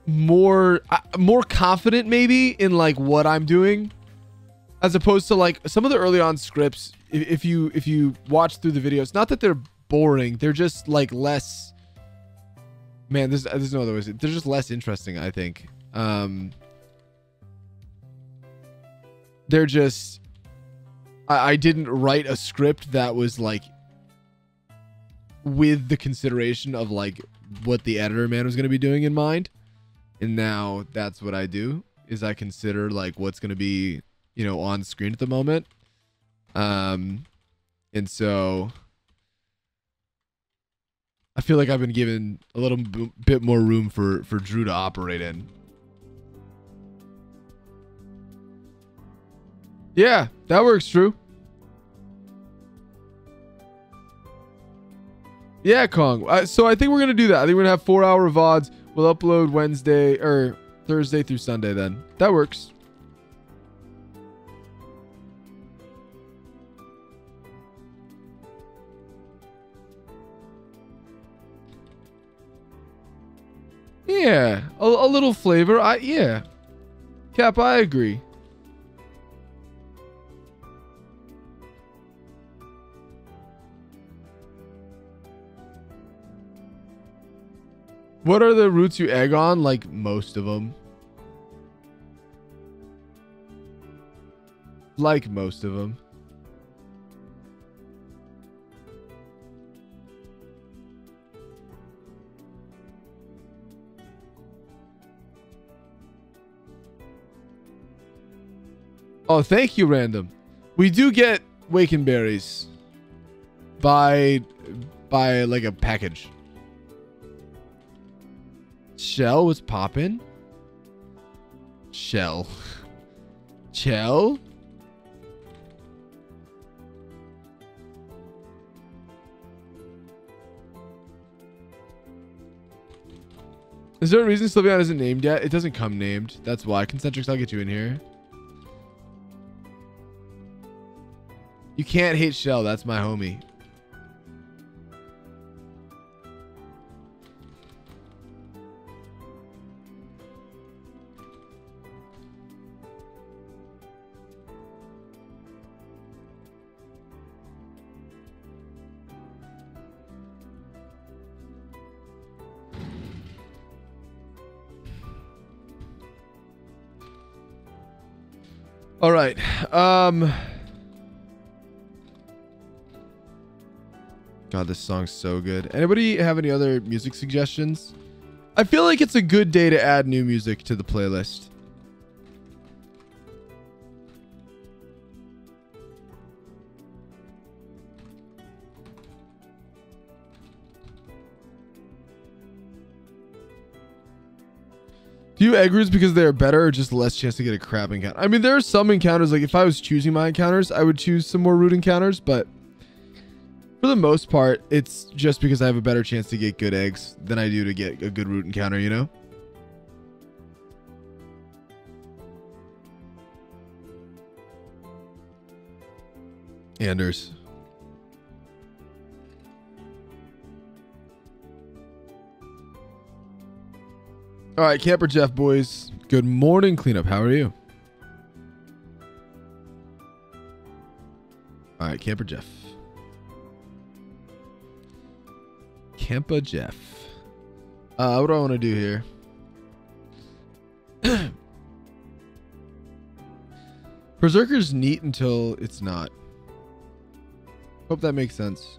more uh, more confident maybe in like what I'm doing as opposed to like some of the early on scripts if, if you if you watch through the videos not that they're boring they're just like less man there's there's no other ways they're just less interesting I think um they're just I, I didn't write a script that was like with the consideration of like what the editor man was going to be doing in mind. And now that's what i do is i consider like what's going to be you know on screen at the moment. Um and so i feel like i've been given a little bit more room for for drew to operate in Yeah, that works, True. Yeah, Kong. Uh, so I think we're gonna do that. I think we're gonna have four hour vods. We'll upload Wednesday or Thursday through Sunday. Then that works. Yeah, a, a little flavor. I yeah, Cap. I agree. What are the routes you egg on? Like most of them. Like most of them. Oh, thank you, random. We do get Wacan berries by by like a package. Shell was popping. Shell. Chell? Is there a reason Sylveon isn't named yet? It doesn't come named. That's why. Concentrics, I'll get you in here. You can't hate Shell. That's my homie. All right. Um. God, this song's so good. Anybody have any other music suggestions? I feel like it's a good day to add new music to the playlist. Do you egg routes because they're better or just less chance to get a crab encounter? I mean, there are some encounters, like if I was choosing my encounters, I would choose some more route encounters, but for the most part, it's just because I have a better chance to get good eggs than I do to get a good route encounter, you know? Anders. All right, Camper Jeff boys. Good morning, cleanup. How are you? All right, Camper Jeff. Camper Jeff. Uh, what do I want to do here? Perrserker's neat until it's not. Hope that makes sense.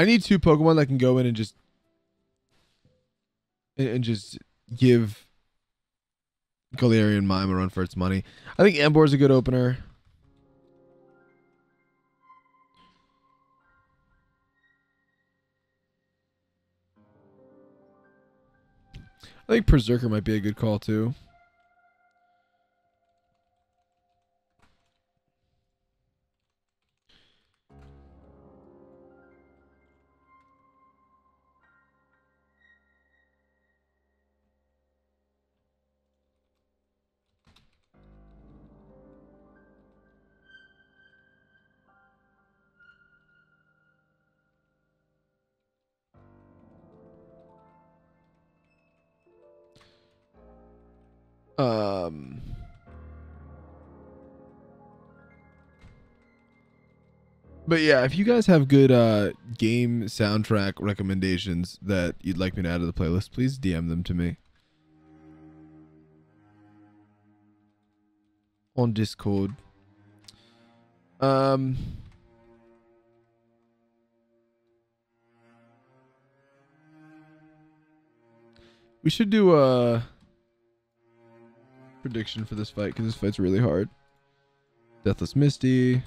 I need two Pokemon that can go in and just and, just give Galarian Mime a run for its money. I think Emboar's a good opener. I think Perrserker might be a good call too. Um, but yeah, if you guys have good uh, game soundtrack recommendations that you'd like me to add to the playlist, please DM them to me on Discord. Um. We should do a prediction for this fight because this fight's really hard. Deathless Misty.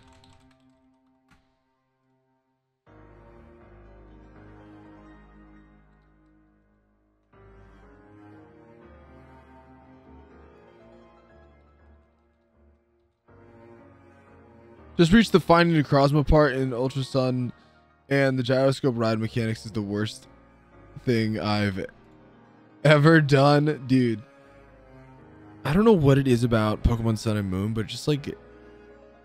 Just reached the finding Necrozma part in Ultra Sun, and the gyroscope ride mechanics is the worst thing I've ever done. Dude, I don't know what it is about Pokemon Sun and Moon, but just like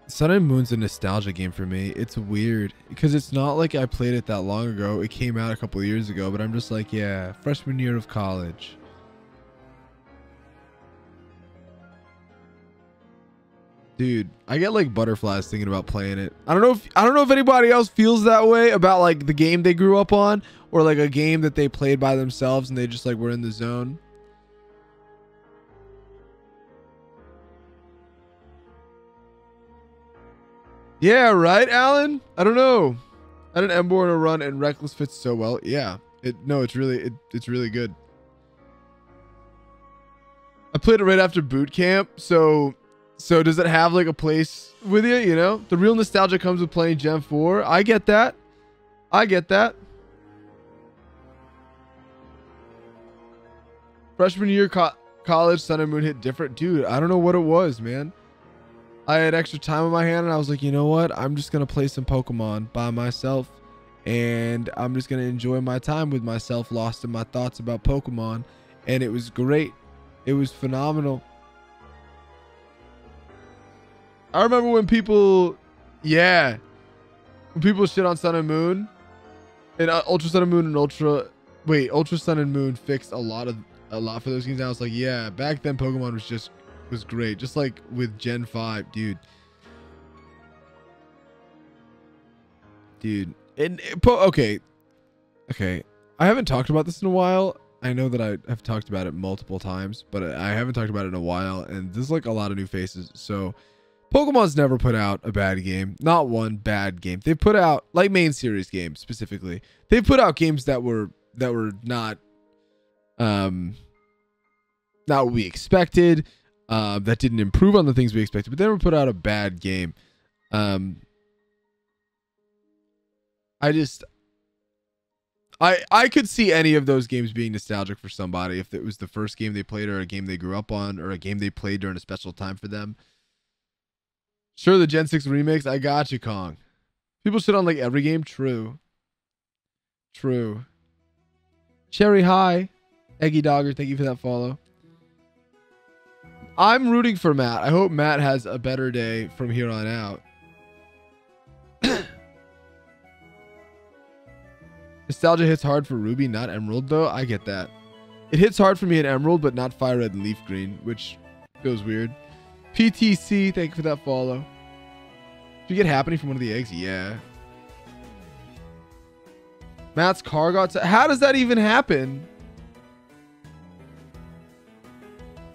Sun and Moon's a nostalgia game for me. It's weird because it's not like I played it that long ago. It came out a couple years ago, but I'm just like, yeah, freshman year of college. Dude, I get like butterflies thinking about playing it. I don't know if I don't know if anybody else feels that way about like the game they grew up on or like a game that they played by themselves and they just like were in the zone. Yeah, right, Alan? I don't know. I an Emboar in a run and Reckless fits so well. Yeah. It no, it's really it, it's really good. I played it right after boot camp, so so does it have like a place with you, you know? The real nostalgia comes with playing Gen 4. I get that. I get that. Freshman year co college Sun and Moon hit different. Dude, I don't know what it was, man. I had extra time on my hand and I was like, you know what? I'm just going to play some Pokemon by myself and I'm just going to enjoy my time with myself, lost in my thoughts about Pokemon. And it was great. It was phenomenal. I remember when people, yeah, when people shit on Sun and Moon and uh, Ultra Sun and Moon and Ultra, wait, Ultra Sun and Moon fixed a lot of, a lot for those games. I was like, yeah, back then Pokemon was just was great. Just like with Gen 5, dude. Dude. And okay. Okay. I haven't talked about this in a while. I know that I have talked about it multiple times, but I haven't talked about it in a while. And there's like a lot of new faces. So Pokemon's never put out a bad game. Not one bad game. They put out like main series games specifically. They put out games that were that were not um not what we expected. Uh, that didn't improve on the things we expected, but they never put out a bad game. Um, I just I I could see any of those games being nostalgic for somebody if it was the first game they played or a game they grew up on or a game they played during a special time for them. Sure, the Gen 6 remakes, I got you, Kong. People shit on like every game. True. True. Cherry High. Eggy Dogger, thank you for that follow. I'm rooting for Matt. I hope Matt has a better day from here on out. Nostalgia hits hard for Ruby, not Emerald, though. I get that. It hits hard for me in Emerald, but not Fire Red and Leaf Green, which feels weird. PTC, thank you for that follow. Did you get Happiny from one of the eggs? Yeah. Matt's car got. How does that even happen?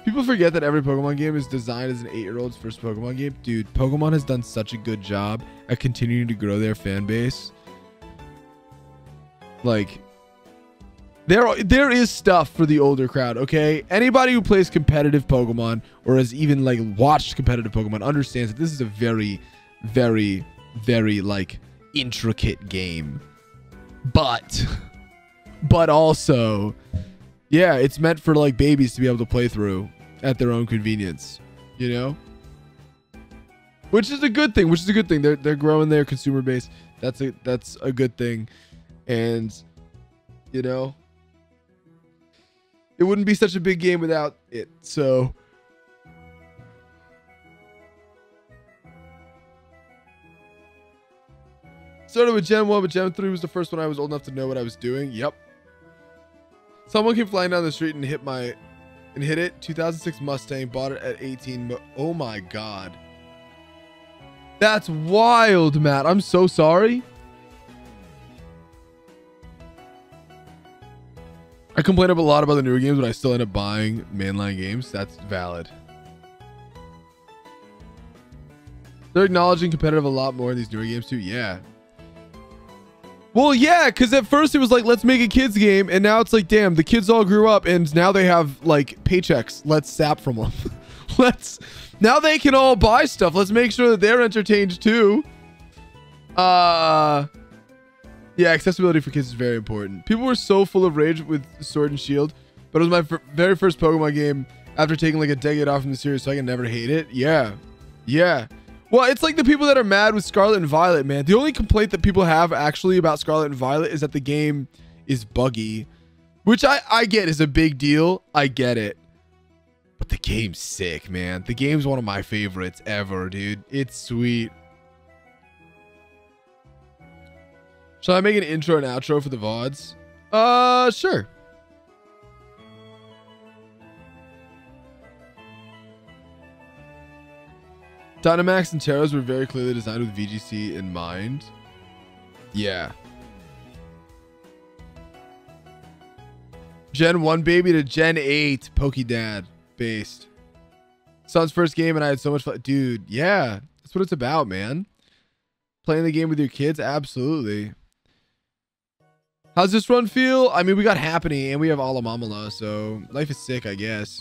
People forget that every Pokemon game is designed as an eight-year-old's first Pokemon game. Dude, Pokemon has done such a good job at continuing to grow their fan base. Like, there, there is stuff for the older crowd, okay? Anybody who plays competitive Pokemon or has even, like, watched competitive Pokemon understands that this is a very, very, very, like, intricate game. But, but also yeah, it's meant for like babies to be able to play through at their own convenience, you know? Which is a good thing, which is a good thing. They're they're growing their consumer base. That's a that's a good thing. And you know, it wouldn't be such a big game without it. So Started with Gen 1, but Gen 3 was the first one I was old enough to know what I was doing. Yep. Someone came flying down the street and hit my and hit it. 2006 Mustang, bought it at 18. Oh my god. That's wild, Matt. I'm so sorry. I complain a lot about the newer games, but I still end up buying mainline games. That's valid. They're acknowledging competitive a lot more in these newer games too. Yeah, well, yeah, because at first it was like, let's make a kids game. And now it's like, damn, the kids all grew up and now they have like paychecks. Let's sap from them. let's, now they can all buy stuff. Let's make sure that they're entertained too. Uh, yeah, accessibility for kids is very important. People were so full of rage with Sword and Shield, but it was my very first Pokemon game after taking like a decade off from the series, so I can never hate it. Yeah. Yeah. Well, it's like the people that are mad with Scarlet and Violet, man. The only complaint that people have actually about Scarlet and Violet is that the game is buggy, which I, I get is a big deal. I get it. But the game's sick, man. The game's one of my favorites ever, dude. It's sweet. Shall I make an intro and outro for the VODs? Uh, sure. Dynamax and Teros were very clearly designed with VGC in mind. Yeah. Gen 1 baby to Gen 8 Pokedad based. Son's first game and I had so much fun. Dude, yeah. That's what it's about, man. Playing the game with your kids? Absolutely. How's this run feel? I mean, we got Happiny and we have Alomomola, so life is sick, I guess.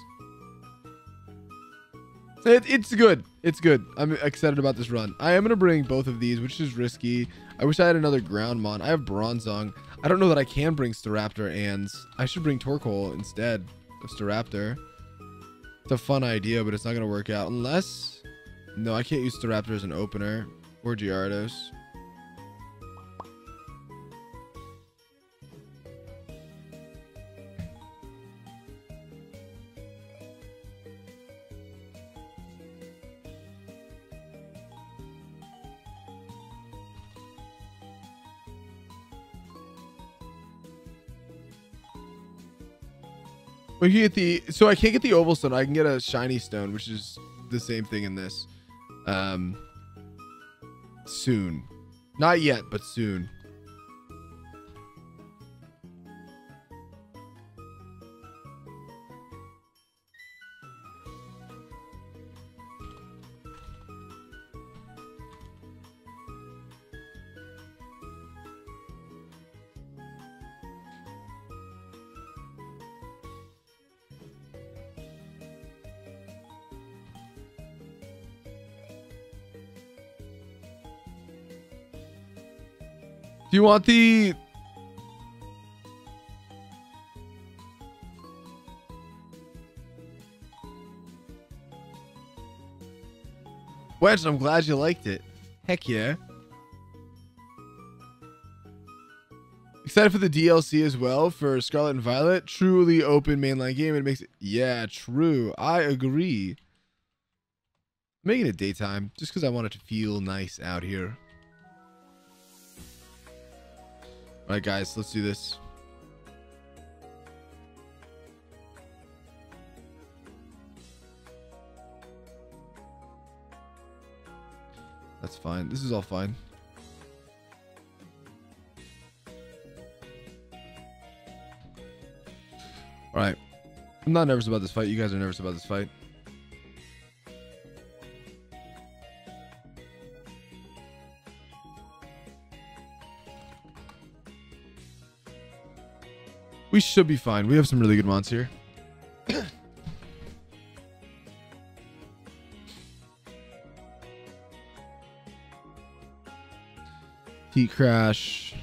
It, it's good. It's good. I'm excited about this run. I am going to bring both of these, which is risky. I wish I had another Groundmon. I have Bronzong. I don't know that I can bring Staraptor, and I should bring Torkoal instead of Staraptor. It's a fun idea, but it's not going to work out. Unless... No, I can't use Staraptor as an opener. Or Gyarados. We can get the so I can't get the oval stone. I can get a shiny stone, which is the same thing in this. Um, soon, not yet, but soon. Do you want the Wedge, I'm glad you liked it. Heck yeah. Excited for the DLC as well for Scarlet and Violet. Truly open mainline game. It makes it. Yeah, true. I agree. Making it daytime just because I want it to feel nice out here. All right, guys, let's do this. That's fine. This is all fine. All right. I'm not nervous about this fight. You guys are nervous about this fight. We should be fine. We have some really good mons here. Heat crash.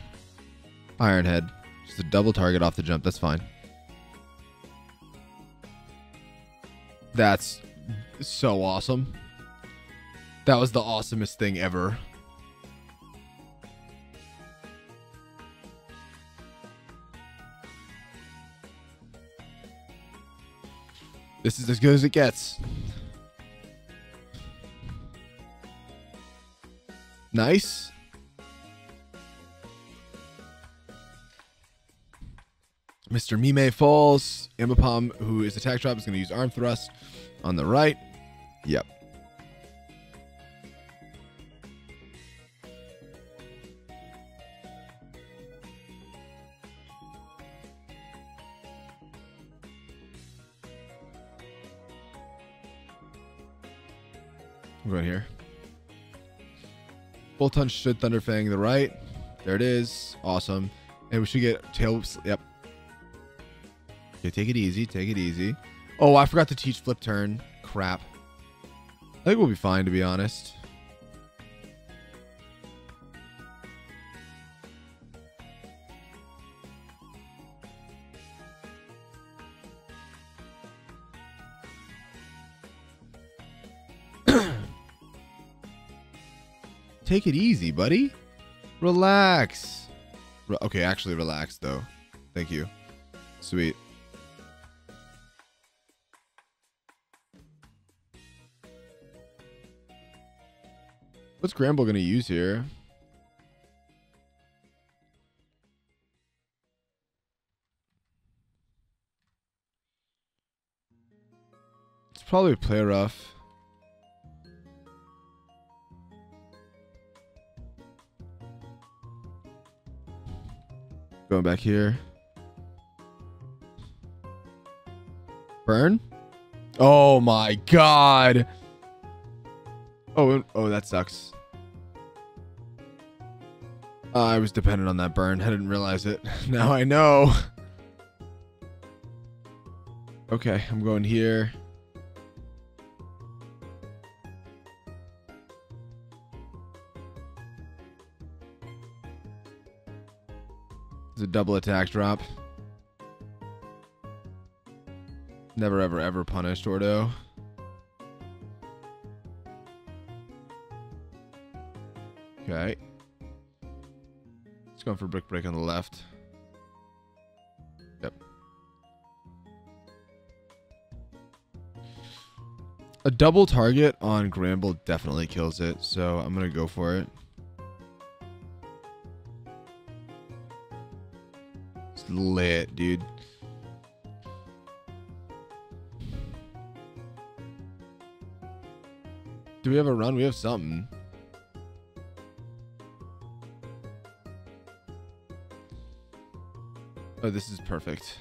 Ironhead. Just a double target off the jump. That's fine. That's so awesome. That was the awesomest thing ever. This is as good as it gets. Nice. Mr. Mime falls. Ambipom, who is attack drop, is going to use arm thrust on the right. Yep. Full touch should Thunderfang the right. There it is. Awesome. And we should get tail. Yep. Okay, take it easy. Take it easy. Oh, I forgot to teach flip turn. Crap. I think we'll be fine, to be honest. Take it easy, buddy. Relax. Re okay, actually relax, though. Thank you. Sweet. What's Granbull going to use here? It's probably play rough. Going back here. Burn? Oh my god. Oh, oh, that sucks. Uh, I was dependent on that burn. I didn't realize it. now I know. Okay, I'm going here. Double attack drop. Never, ever, ever punished Ordo. Okay. It's going for Brick Break on the left. Yep. A double target on Granbull definitely kills it, so I'm going to go for it. Lit, dude. Do we have a run? We have something. Oh, this is perfect.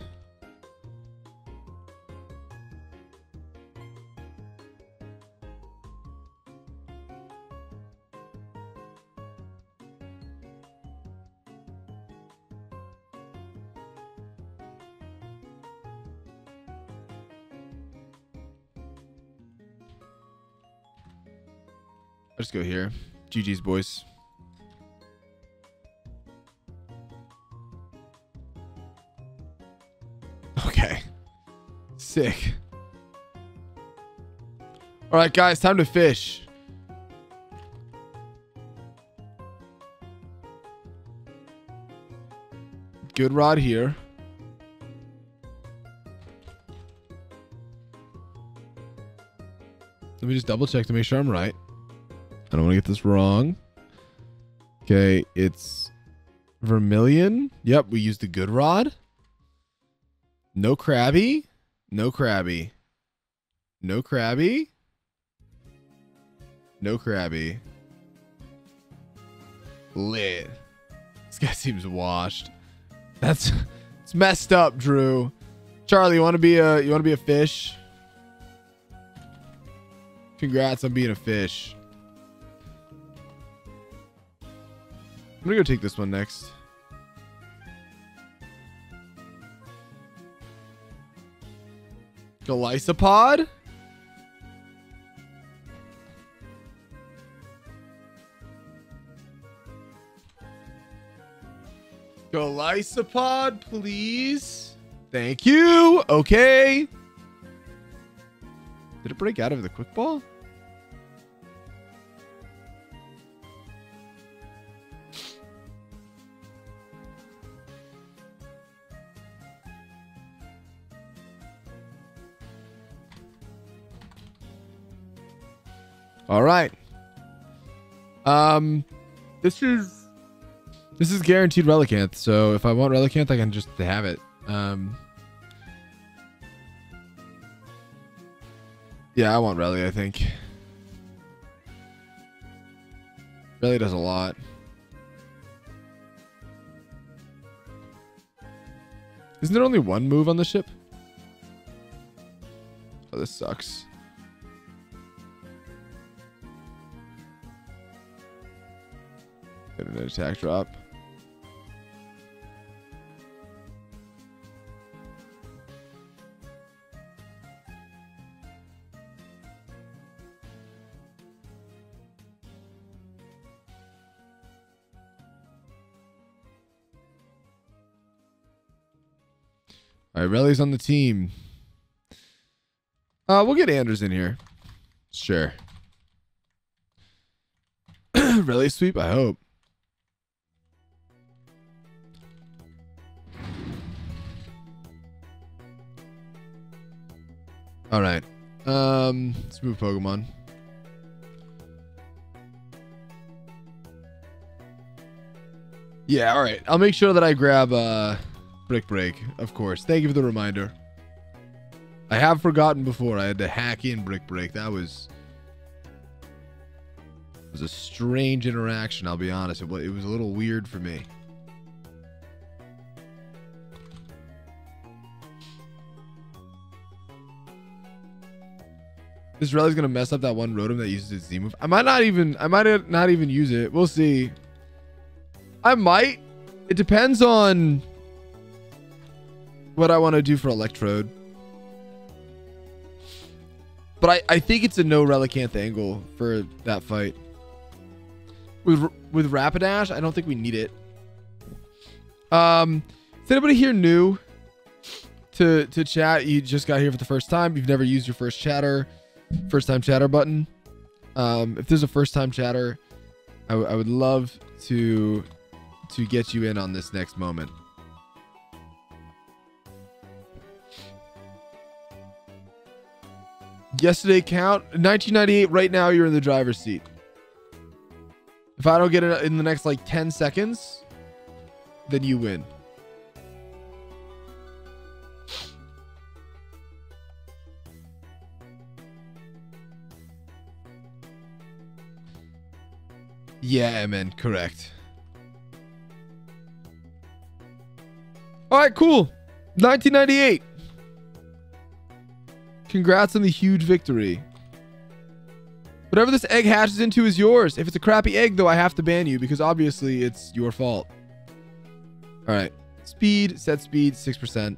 GG's, boys. Okay. Sick. All right, guys, time to fish. Good rod here. Let me just double check to make sure I'm right. Don't want to get this wrong. Okay, it's vermilion. Yep, we used the good rod. No crabby. No crabby. No crabby. No crabby. Lit. This guy seems washed. That's it's messed up, Drew. Charlie, you want to be a you want to be a fish? Congrats on being a fish. Gonna go take this one next. Golisopod? Golisopod, please. Thank you. Okay. Did it break out of the quick ball? All right. Um, this is this is guaranteed Relicanth. So if I want Relicanth, I can just have it. Um, yeah, I want Relly. I think Relly does a lot. Isn't there only one move on the ship? Oh, this sucks. Get an attack drop. All right, Relly's on the team. Uh, we'll get Anders in here. Sure. Relly sweep, I hope. All right. Um, let's move Pokemon. Yeah, all right. I'll make sure that I grab uh Brick Break, of course. Thank you for the reminder. I have forgotten before. I had to hack in Brick Break. That was was a strange interaction, I'll be honest. It was, it was a little weird for me. This Relly's gonna mess up that one Rotom that uses its Z move. I might not even I might not even use it. We'll see. I might. It depends on what I want to do for Electrode. But I, I think it's a no Relicanth angle for that fight. With with Rapidash, I don't think we need it. Um, is anybody here new to to chat? You just got here for the first time. You've never used your first chatter, first time chatter button. Um, if there's a first time chatter, I, I would love to to get you in on this next moment. Yesterday count 1998. Right now, you're in the driver's seat. If I don't get it in the next like 10 seconds, then you win. Yeah, man, correct. All right, cool. 1998. Congrats on the huge victory. Whatever this egg hatches into is yours. If it's a crappy egg, though, I have to ban you because obviously it's your fault. All right. Speed, set speed, 6%.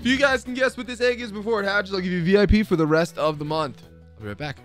If you guys can guess what this egg is before it hatches, I'll give you VIP for the rest of the month. I'll be right back.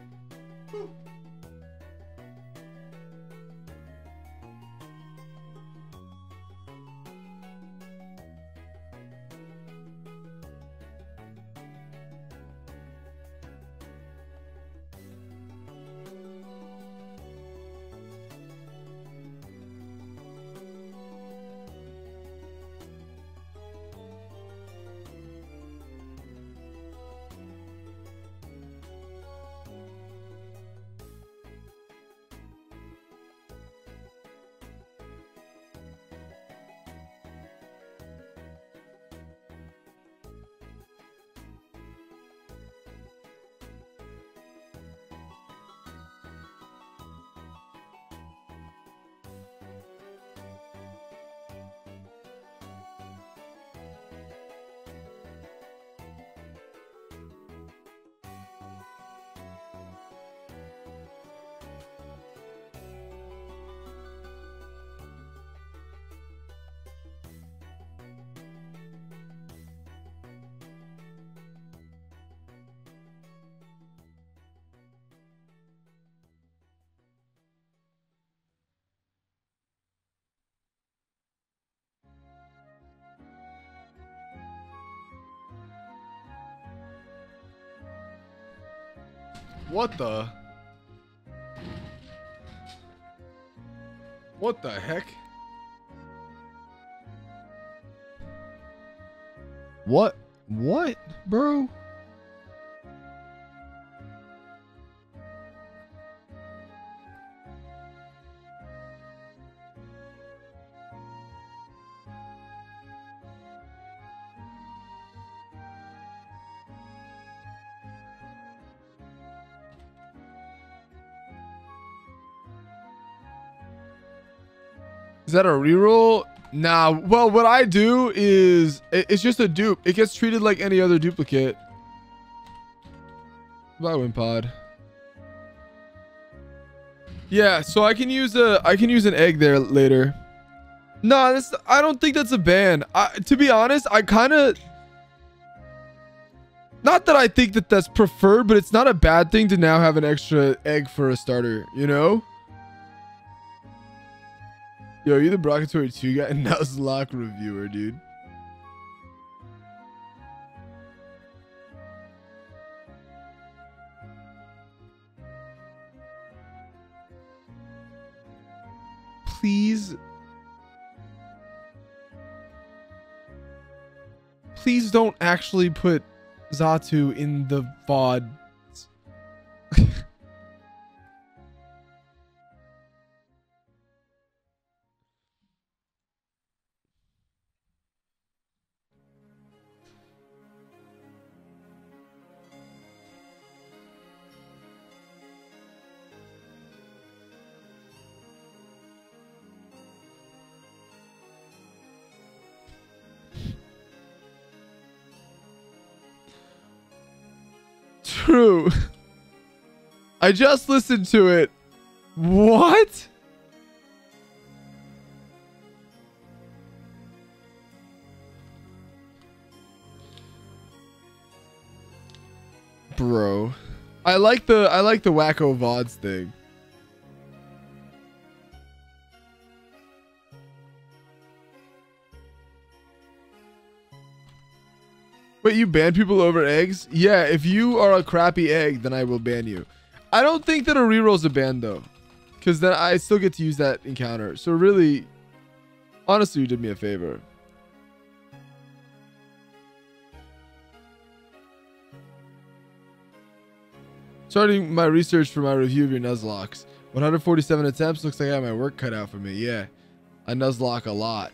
What the? What the heck? Is that a reroll? Nah. Well, what I do is it's just a dupe. It gets treated like any other duplicate. Bye, Wimpod. Yeah, so I can use a I can use an egg there later. No, this I don't think that's a ban. I, to be honest, I kind of not that I think that that's preferred, but it's not a bad thing to now have an extra egg for a starter, you know? Yo, you the Brockatory 2 guy and Nuzlocke reviewer, dude. Please. Please don't actually put Zatu in the VOD. True. I just listened to it. What? Bro. I like the I like the Whacko VODs thing. Wait, you ban people over eggs? Yeah, if you are a crappy egg, then I will ban you. I don't think that a reroll is a ban though. Because then I still get to use that encounter. So really, honestly, you did me a favor. Starting my research for my review of your Nuzlockes. 147 attempts. Looks like I have my work cut out for me. Yeah. I Nuzlocke a lot.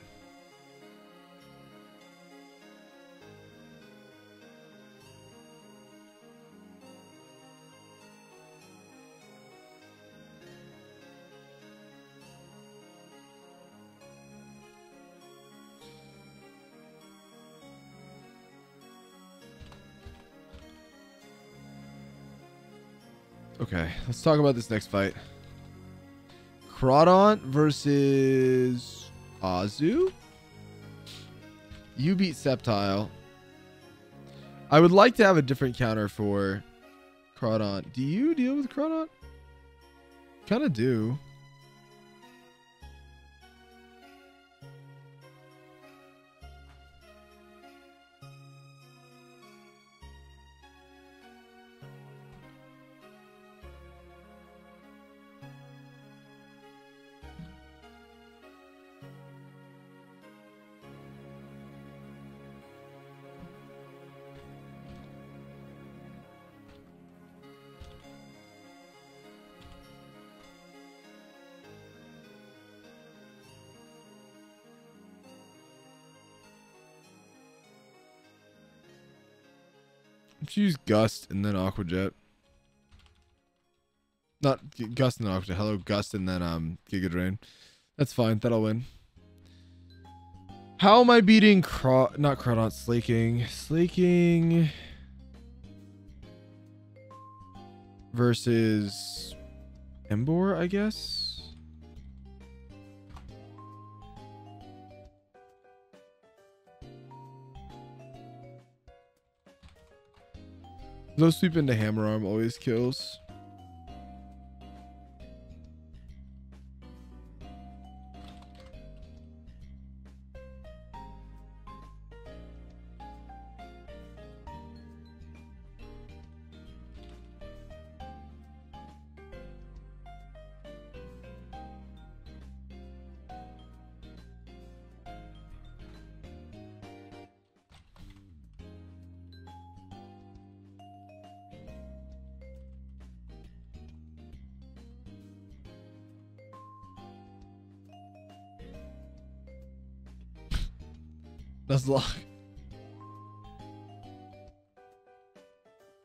Okay, let's talk about this next fight. Crawdaunt versus Azu. You beat Sceptile. I would like to have a different counter for Crawdaunt. Do you deal with Crawdaunt? Kind of do. Use Gust and then Aqua Jet. Not Gust and Aqua Jet. Hello, Gust and then um Giga Drain. That's fine. That'll win. How am I beating Craw... Not Crawdaunt. Slaking. Slaking... Versus... Emboar, I guess? Low sweep into hammer arm always kills. Nuzlocke.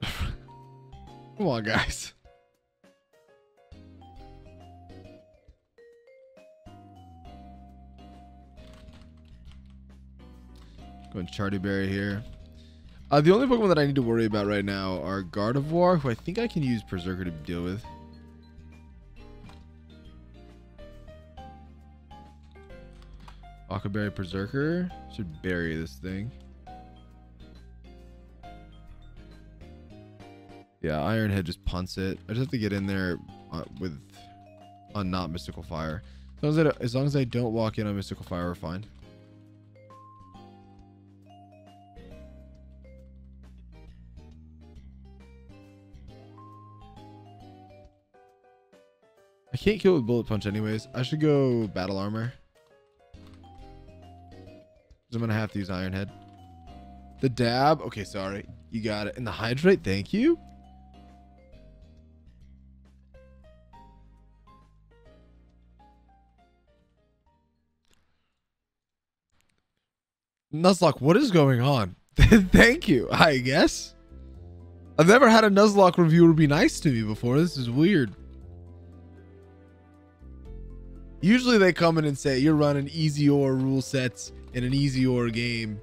Come on, guys. Going to Charti Berry here. Uh, the only Pokemon that I need to worry about right now are Gardevoir, who I think I can use Perrserker to deal with. Berry Perrserker. Should bury this thing. Yeah, Iron Head just punts it. I just have to get in there uh, with on not Mystical Fire. As long as, I, as long as I don't walk in on Mystical Fire, we're fine. I can't kill with Bullet Punch anyways. I should go Battle Armor. I'm going to have to use Iron Head. The dab. Okay, sorry. You got it. And the hydrate. Thank you. Nuzlocke, what is going on? Thank you, I guess. I've never had a Nuzlocke reviewer be nice to me before. This is weird. Usually they come in and say, you're running easy or rule sets in an easy or game.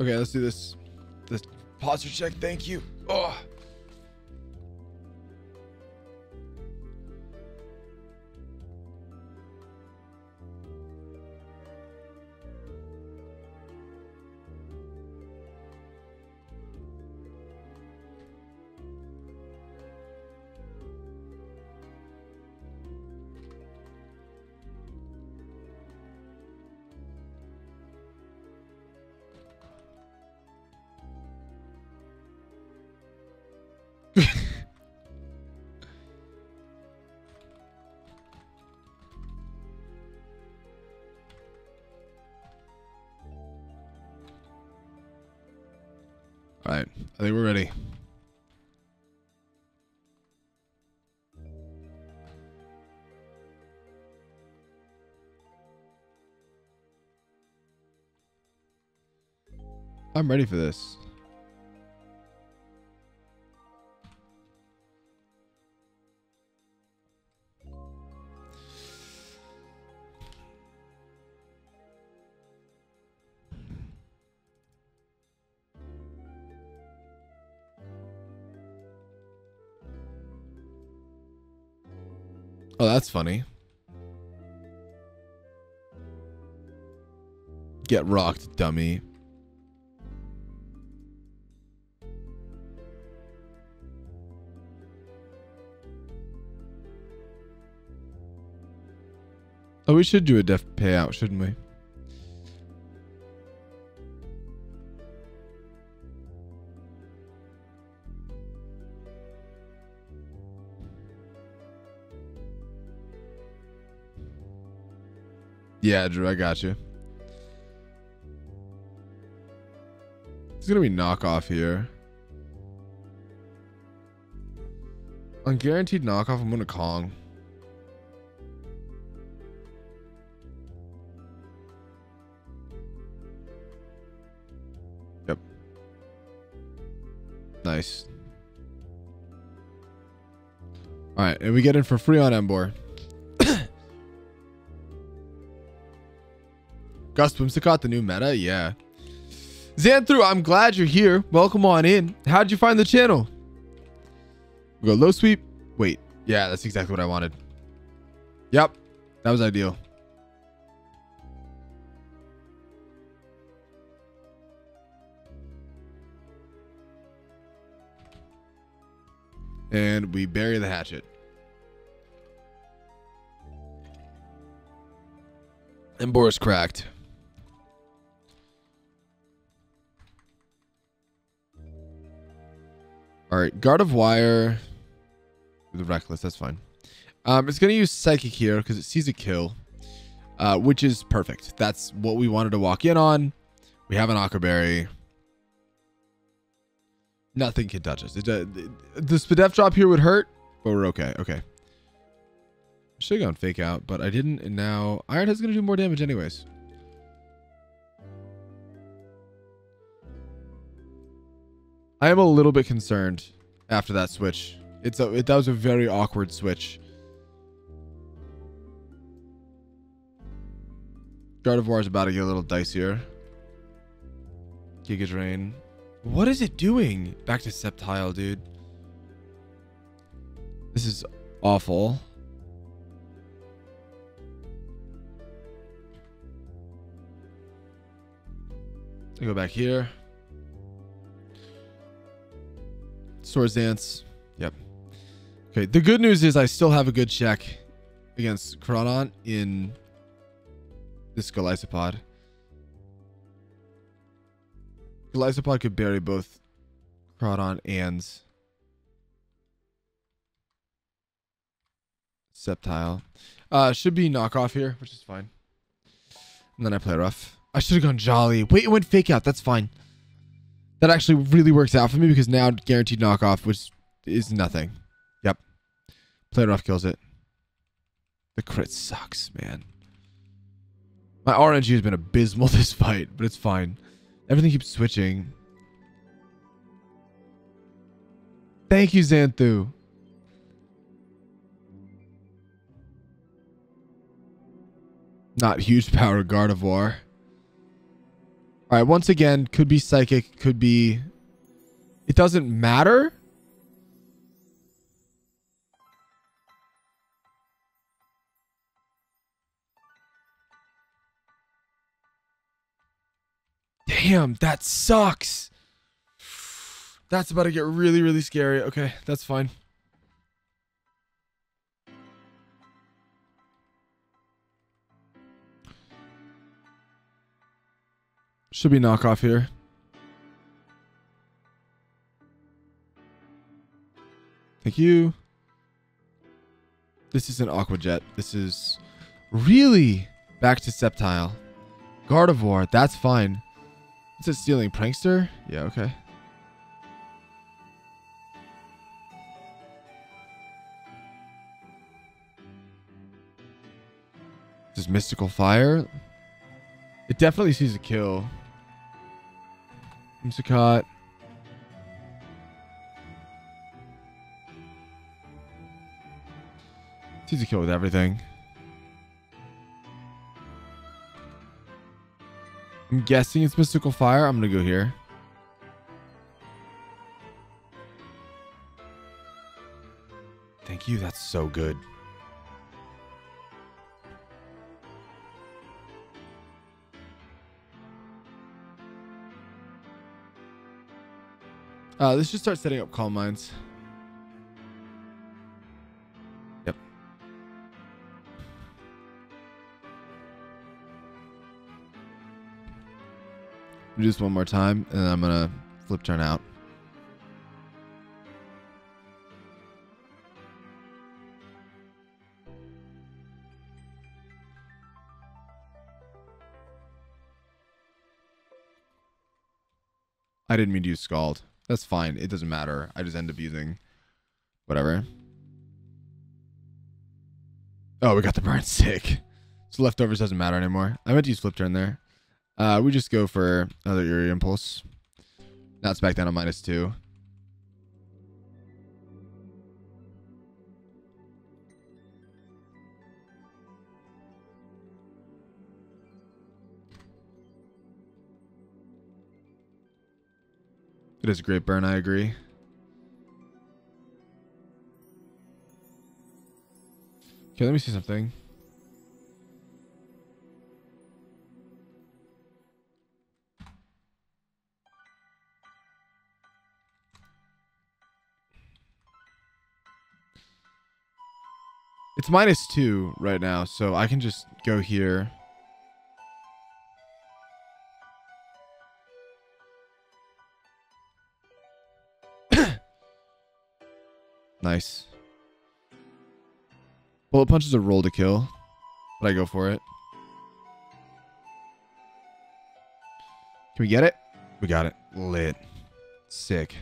Okay, let's do this. This posture check. Thank you. I think we're ready. I'm ready for this. That's funny. Get rocked, dummy. Oh, we should do a def payout, shouldn't we? Yeah, Drew, I got you. It's gonna be knockoff here. On guaranteed knockoff, I'm gonna Kong. Yep. Nice. Alright, and we get in for free on Emboar. Gus Whimsicott, the new meta? Yeah. Xanthru, I'm glad you're here. Welcome on in. How'd you find the channel? We go low sweep. Wait. Yeah, that's exactly what I wanted. Yep. That was ideal. And we bury the hatchet. And Boris cracked. All right, Gardevoir. with the Reckless. That's fine. Um, it's going to use Psychic here because it sees a kill, uh, which is perfect. That's what we wanted to walk in on. We have an Aquaberry. Nothing can touch us. It, uh, the Spadef drop here would hurt, but we're okay. Okay. Should have gone fake out, but I didn't, and now Iron Head's going to do more damage anyways. I am a little bit concerned after that switch. It's a, it, that was a very awkward switch. Gardevoir is about to get a little dicier. Giga Drain. What is it doing? Back to Sceptile, dude. This is awful. I go back here. Swords Dance. Yep. Okay. The good news is I still have a good check against Crawdaunt in this Golisopod. Golisopod could bury both Crawdaunt and Sceptile. Uh, should be knockoff here, which is fine. And then I play rough. I should have gone jolly. Wait, it went fake out. That's fine. That actually really works out for me because now guaranteed knockoff, which is nothing. Yep. Play rough kills it. The crit sucks, man. My RNG has been abysmal this fight, but it's fine. Everything keeps switching. Thank you, Xanthu. Not huge power Gardevoir. All right, once again, could be psychic, could be... It doesn't matter. Damn, that sucks. That's about to get really, really scary. Okay, that's fine. Should be knockoff here. Thank you. This is an Aqua Jet. This is really back to Sceptile. Gardevoir, that's fine. Is it stealing Prankster? Yeah, okay. This is Mystical Fire. It definitely sees a kill. Whimsicott. Sees a kill with everything. I'm guessing it's Mystical Fire. I'm going to go here. Thank you. That's so good. Uh, let's just start setting up Calm Minds. Yep. Do this one more time, and I'm gonna flip turn out. I didn't mean to use Scald. That's fine. It doesn't matter. I just end up using whatever. Oh, we got the burn sick. So leftovers doesn't matter anymore. I meant to use flip turn there. Uh, we just go for another Eerie Impulse. Now it's back down to minus two. It is a great burn, I agree. Okay, let me see something. It's minus two right now, so I can just go here. Nice. Bullet punch is a roll to kill, but I go for it. Can we get it? We got it. Lit. Sick.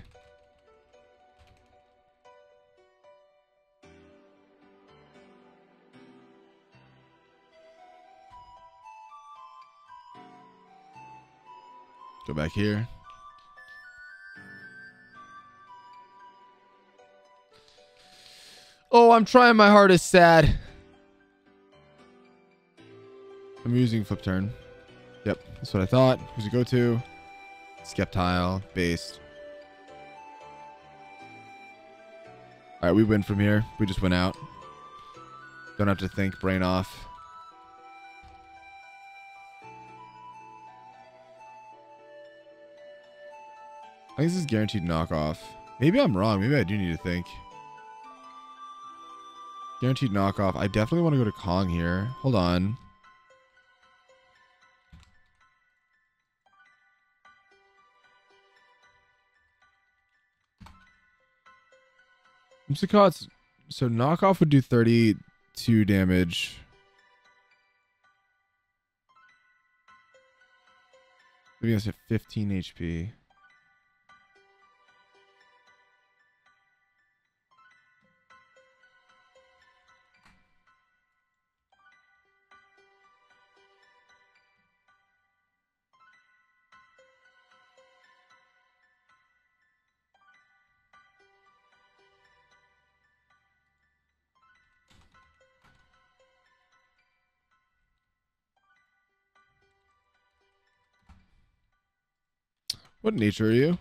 Go back here. Oh, I'm trying my hardest, sad. I'm using flip turn. Yep, that's what I thought. Who's it go to? Sceptile, based. Alright, we win from here. We just went out. Don't have to think, brain off. I think this is guaranteed knockoff. Maybe I'm wrong. Maybe I do need to think. Guaranteed knockoff. I definitely want to go to Kong here. Hold on. Whimsicott's so knockoff would do 32 damage. Maybe that's at 15 HP. What nature are you?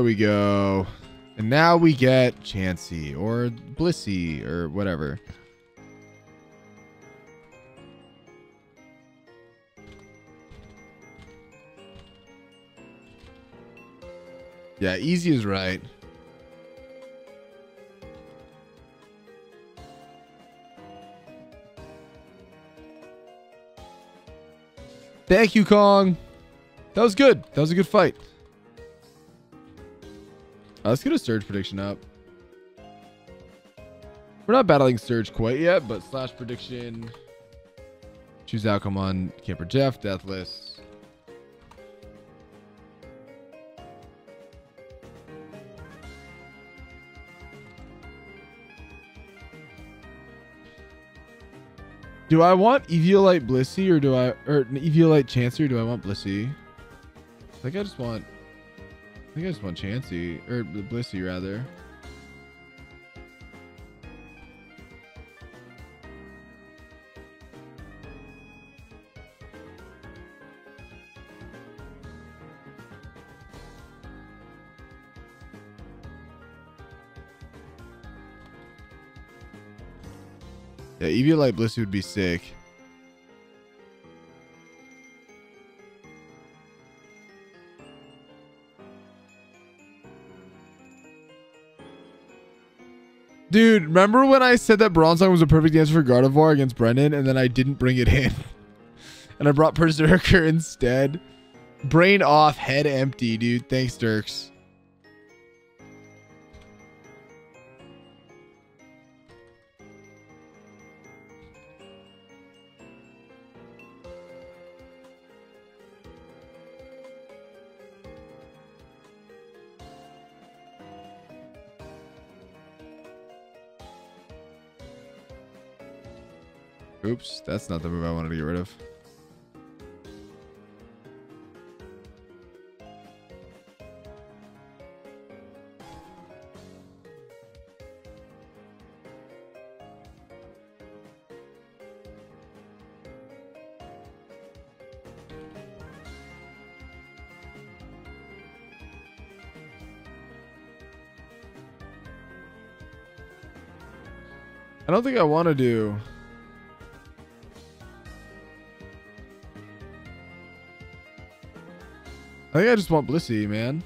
There we go. And now we get Chansey or Blissey or whatever. Yeah, easy is right. Thank you, Kong. That was good. That was a good fight. Let's get a Surge prediction up. We're not battling Surge quite yet, but slash prediction. Choose outcome on Camper Jeff, Deathless. Do I want Eviolite Blissey or do I or Eviolite Chansey or do I want Blissey? I think I just want I think I just want Chansey or the Blissey rather. Yeah, Eviolite Blissey would be sick. Dude, remember when I said that Bronzong was a perfect answer for Gardevoir against Brennan and then I didn't bring it in? and I brought Perrserker instead? Brain off, head empty, dude. Thanks, Dirks. Oops, that's not the move I wanted to get rid of. I don't think I want to do I think I just want Blissey, man.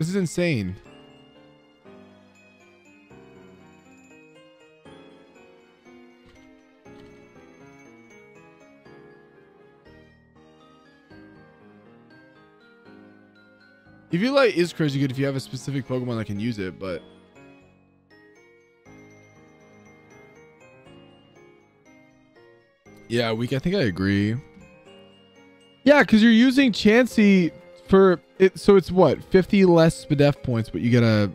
This is insane. Eviolite is crazy good if you have a specific Pokemon that can use it, but yeah, weak. I think I agree. Yeah, because you're using Chansey for it. So it's what 50 less Spadef points, but you get a.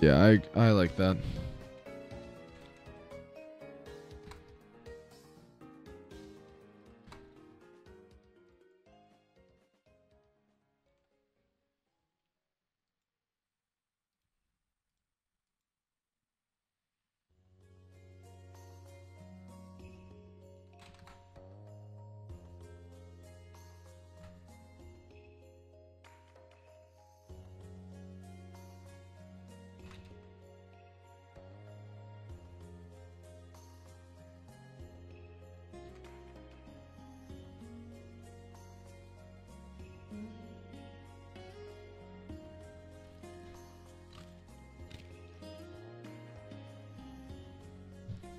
Yeah, I I like that.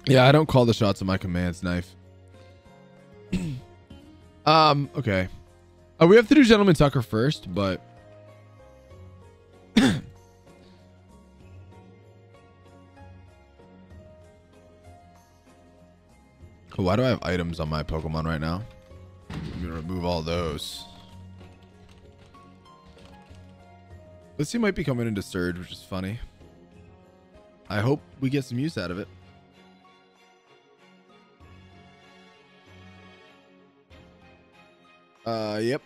Yeah, I don't call the shots of my commands knife. um, okay. Uh, we have to do Gentleman Tucker first, but... Why do I have items on my Pokemon right now? I'm gonna remove all those. Blissey might be coming into Surge, which is funny. I hope we get some use out of it. Uh, yep.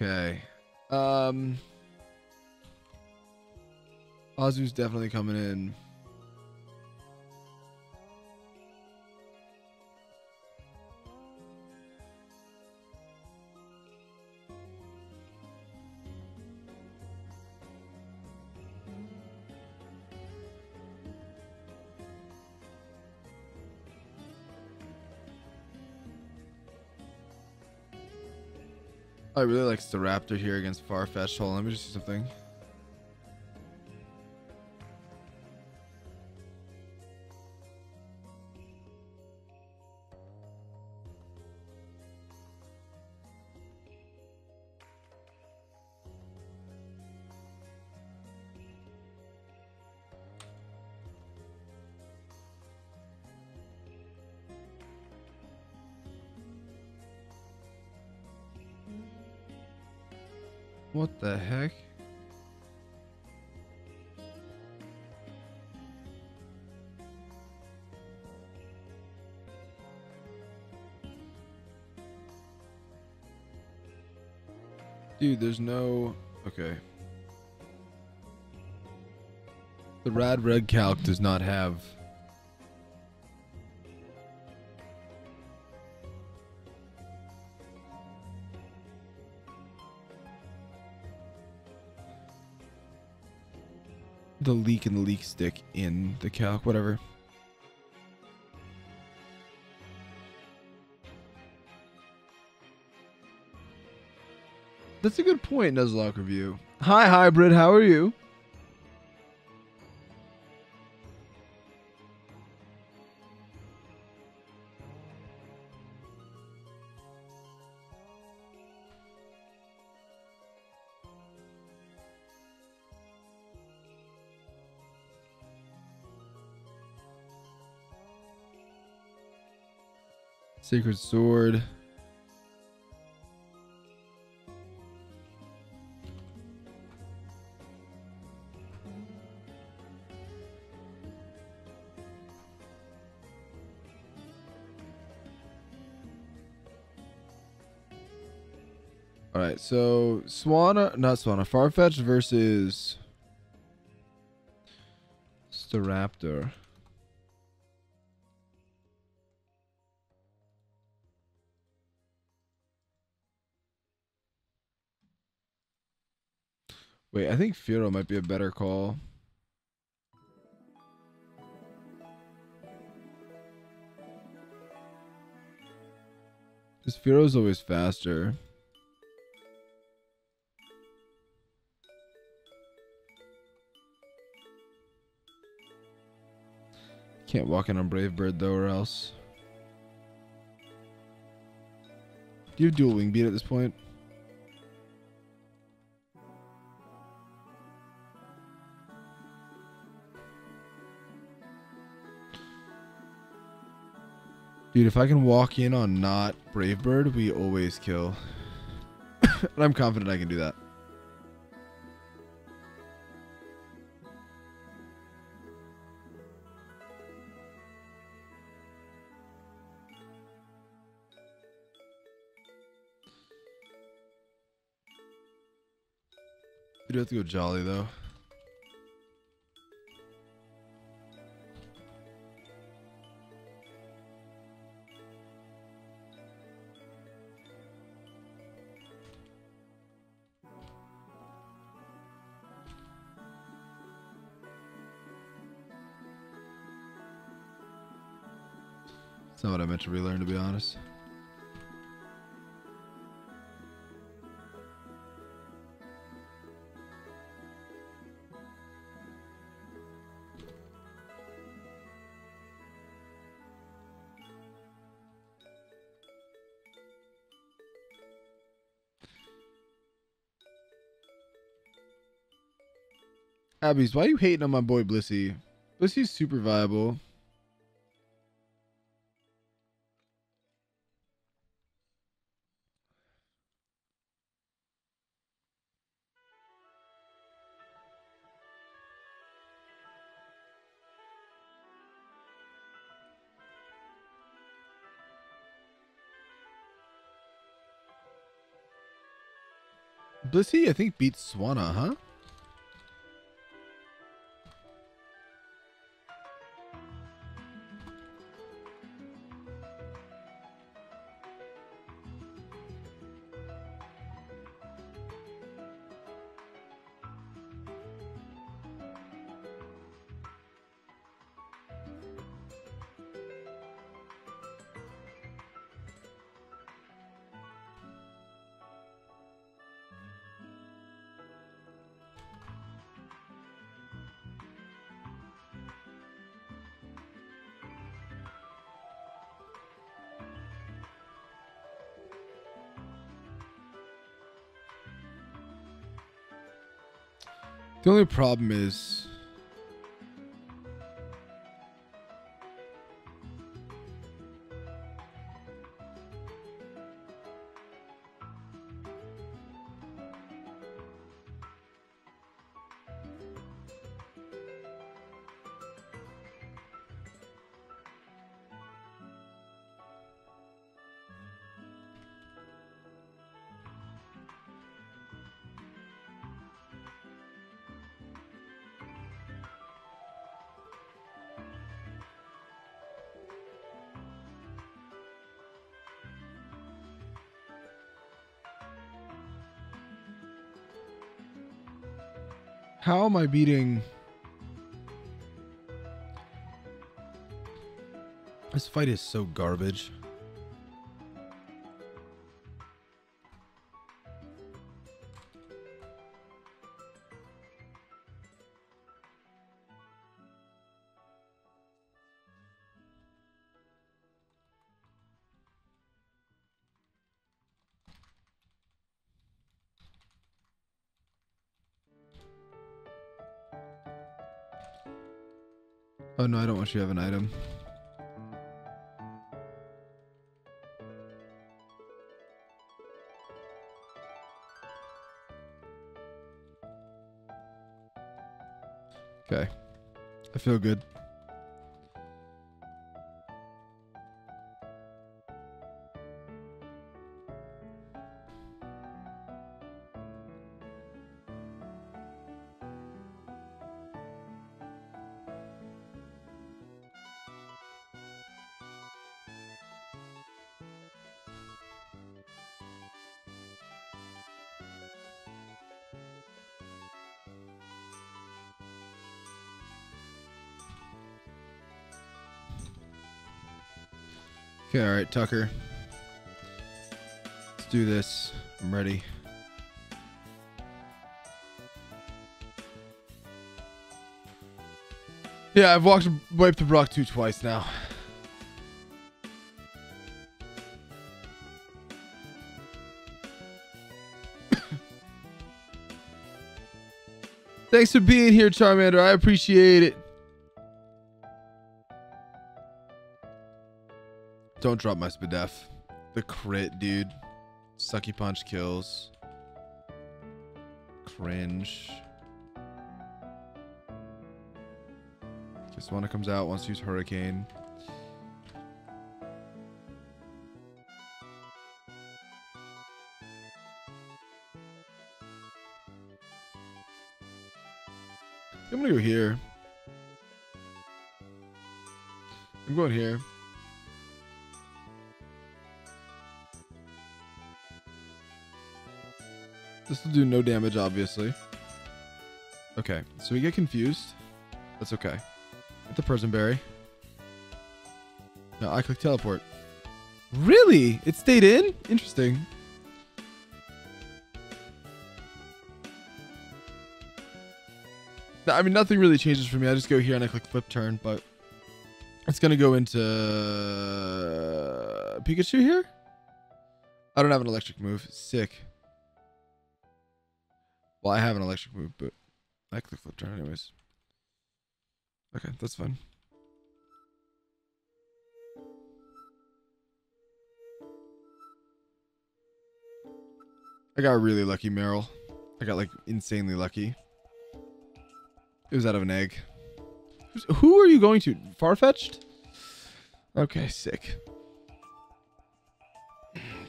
Okay. Um, Azu's definitely coming in. I really likes the Raptor here against Farfetch. Hold on, let me just do something. There's no... Okay. The Rad Red Calc does not have... The Leek and the Leek stick in the calc, whatever. That's a good point, Nuzlocke Review. Hi, Hybrid, how are you? Sacred Sword. So Swanna, not Swanna, Farfetch versus Staraptor. Wait, I think Fearow might be a better call. Because Fearow's always faster. Can't walk in on Brave Bird though, or else. Do you have dual wing beat at this point? Dude, if I can walk in on not Brave Bird, we always kill. and I'm confident I can do that. We do have to go jolly though. It's not what I meant to relearn, to be honest. Abby's, why are you hating on my boy Blissey? Blissey's super viable. Blissey, I think, beats Swanna, huh? The only problem is How am I beating... This fight is so garbage. Want you have an item. Okay. I feel good. Okay, all right, Tucker. Let's do this. I'm ready. Yeah, I've walked wiped the Brock 2 twice now. Thanks for being here, Charmander. I appreciate it. Don't drop my Spadef. The crit, dude. Sucker Punch kills. Cringe. Kiswana comes out, wants to use Hurricane. I'm gonna go here. I'm going here. This will do no damage, obviously. Okay, so we get confused. That's okay. Get the Persim Berry. No, I click teleport. Really? It stayed in? Interesting. I mean, nothing really changes for me. I just go here and I click flip turn, but it's going to go into uh, Pikachu here. I don't have an electric move. Sick. Well, I have an electric move, but I click flip turn anyways. Okay, that's fine. I got really lucky, Meryl. I got like insanely lucky. It was out of an egg. Who are you going to? Farfetch'd? Okay, sick.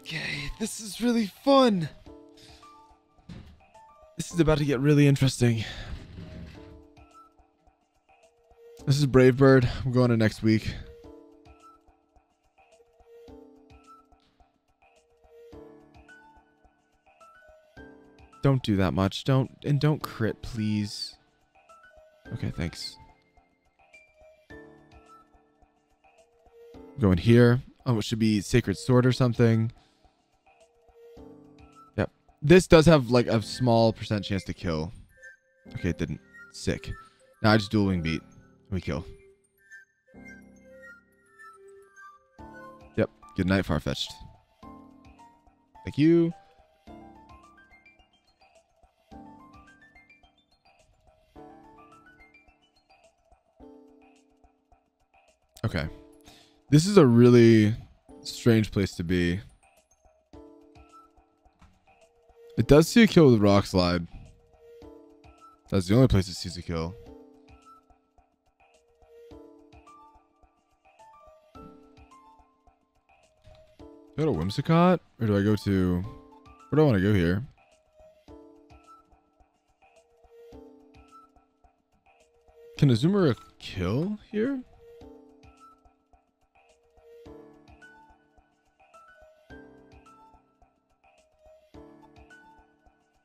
Okay, this is really fun. This is about to get really interesting. This is Brave Bird. I'm going to next week. Don't do that much. Don't and don't crit, please. Okay, thanks. Going here. Oh, it should be Sacred Sword or something. This does have like a small percent chance to kill. Okay, it didn't. Sick. Now I just dual wing beat. We kill. Yep. Good night, Farfetch'd. Thank you. Okay. This is a really strange place to be. It does see a kill with Rock Slide. That's the only place it sees a kill. Go to Whimsicott? Or do I go to... Where do I want to go here? Can Azumarill kill here?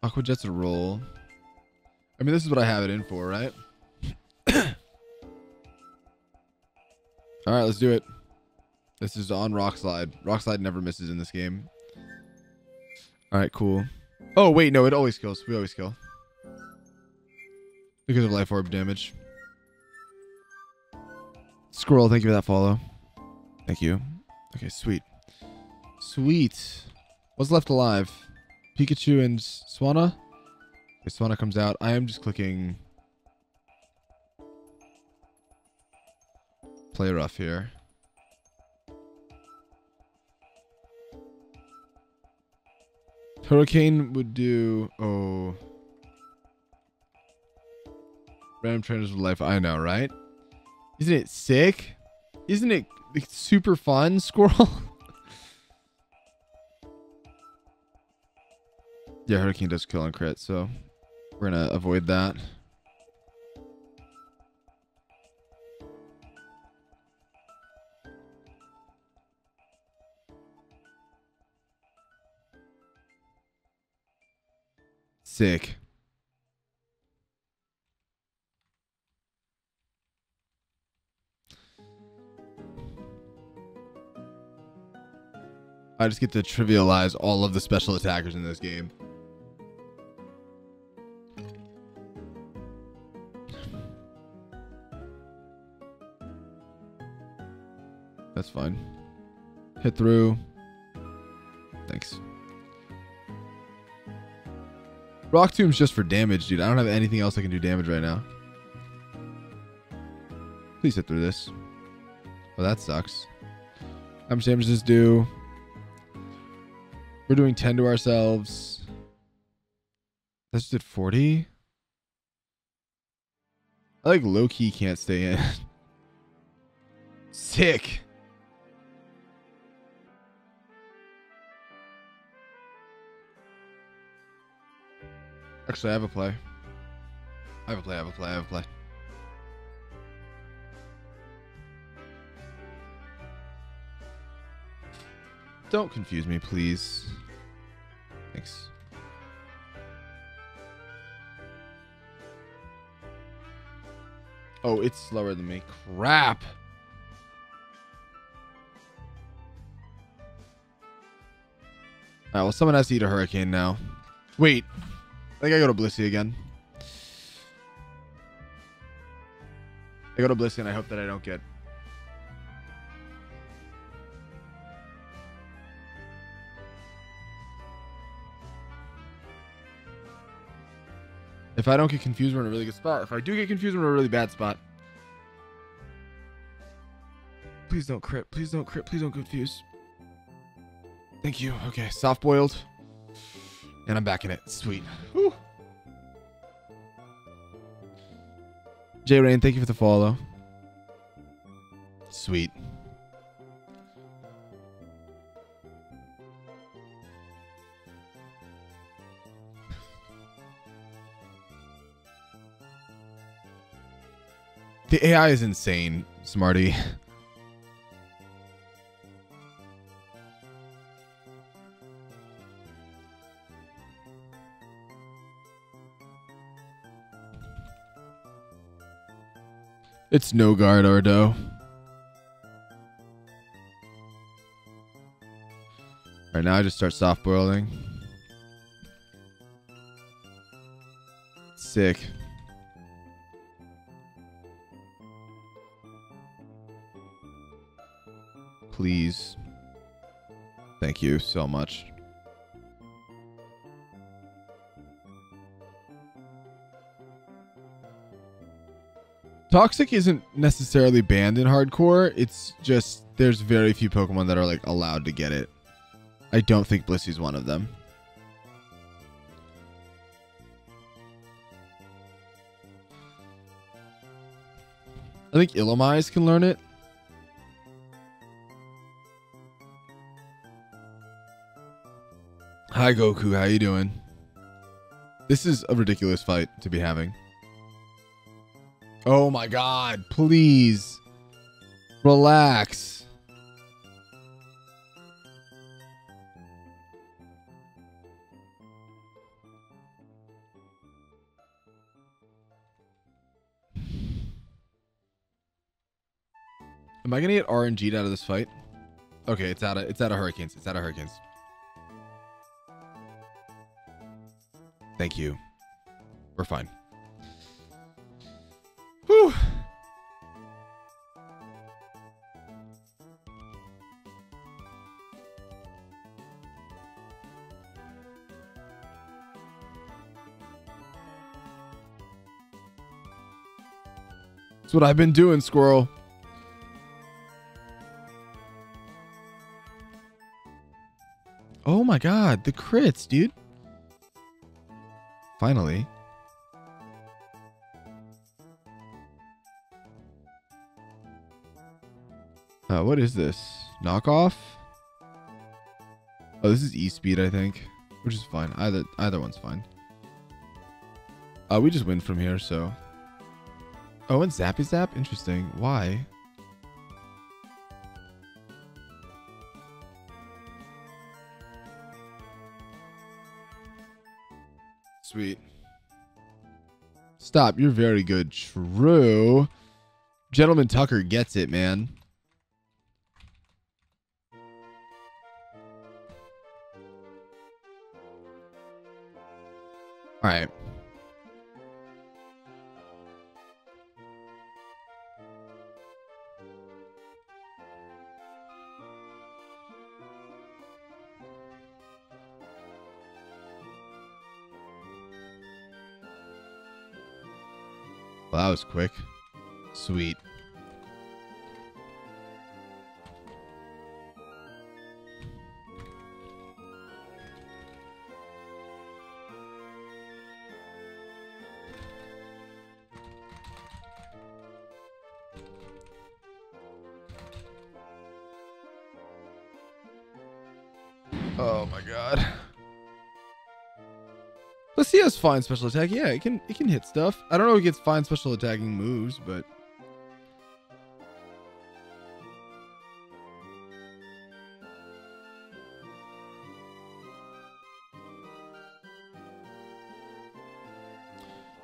Aqua Jet's a roll. I mean, this is what I have it in for, right? All right, let's do it. This is on Rock Slide. Rock Slide never misses in this game. All right, cool. Oh, wait, no, it always kills. We always kill. Because of life orb damage. Squirrel, thank you for that follow. Thank you. Okay, sweet. Sweet. What's left alive? Pikachu and Swanna. Okay, Swanna comes out. I am just clicking play rough here. Hurricane would do oh random trainers of life. I know, right? Isn't it sick? Isn't it super fun, Squirrel? Yeah, Hurricane does kill on crit, so we're gonna avoid that. Sick. I just get to trivialize all of the special attackers in this game. That's fine. Hit through. Thanks. Rock Tomb's just for damage, dude. I don't have anything else I can do damage right now. Please hit through this. Well, that sucks. How much damage does this do? We're doing 10 to ourselves. That's just at 40? I like low key can't stay in. Sick. Actually, I have a play. I have a play, I have a play, I have a play. Don't confuse me, please. Thanks. Oh, it's slower than me. Crap. Alright, well, someone has to eat a hurricane now. Wait. I think I go to Blissey again. I go to Blissey and I hope that I don't get If I don't get confused, we're in a really good spot. If I do get confused, we're in a really bad spot. Please don't crit. Please don't crit. Please don't confuse. Thank you. Okay, soft boiled. And I'm back in it. Sweet. Whew. J Rain, thank you for the follow. Sweet. The AI is insane, Smarty. It's no guard, Ordo. Alright, now I just start soft boiling. Sick. Please. Thank you so much. Toxic isn't necessarily banned in hardcore. It's just there's very few Pokemon that are like allowed to get it. I don't think Blissey's one of them. I think Illumise can learn it. Hi Goku, how you doing? This is a ridiculous fight to be having. Oh my god, please. Relax. Am I gonna get RNG'd out of this fight? Okay, it's out of it's out of hurricanes. It's out of hurricanes. Thank you. We're fine. Whew. That's what I've been doing, squirrel. Oh my god, the crits, dude. Finally. Uh, what is this? Knockoff? Oh, this is E-Speed, I think. Which is fine. Either either one's fine. Uh, we just win from here, so... Oh, and Zappy Zap? Interesting. Why? Sweet. Stop. You're very good. True. Gentleman Tucker gets it, man. All right. Well, that was quick. Sweet. Fine special attack. Yeah, it can it can hit stuff. I don't know if it gets fine special attacking moves, but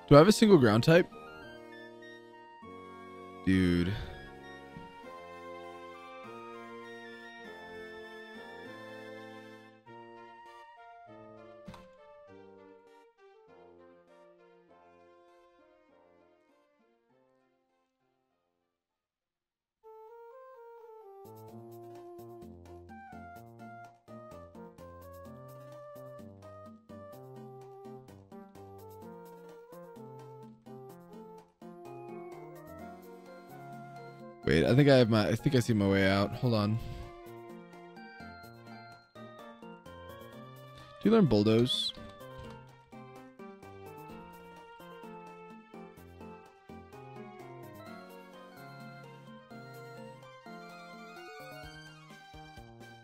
Do I have a single ground type? Think I have my I think I see my way out. Hold on. Do you learn bulldoze?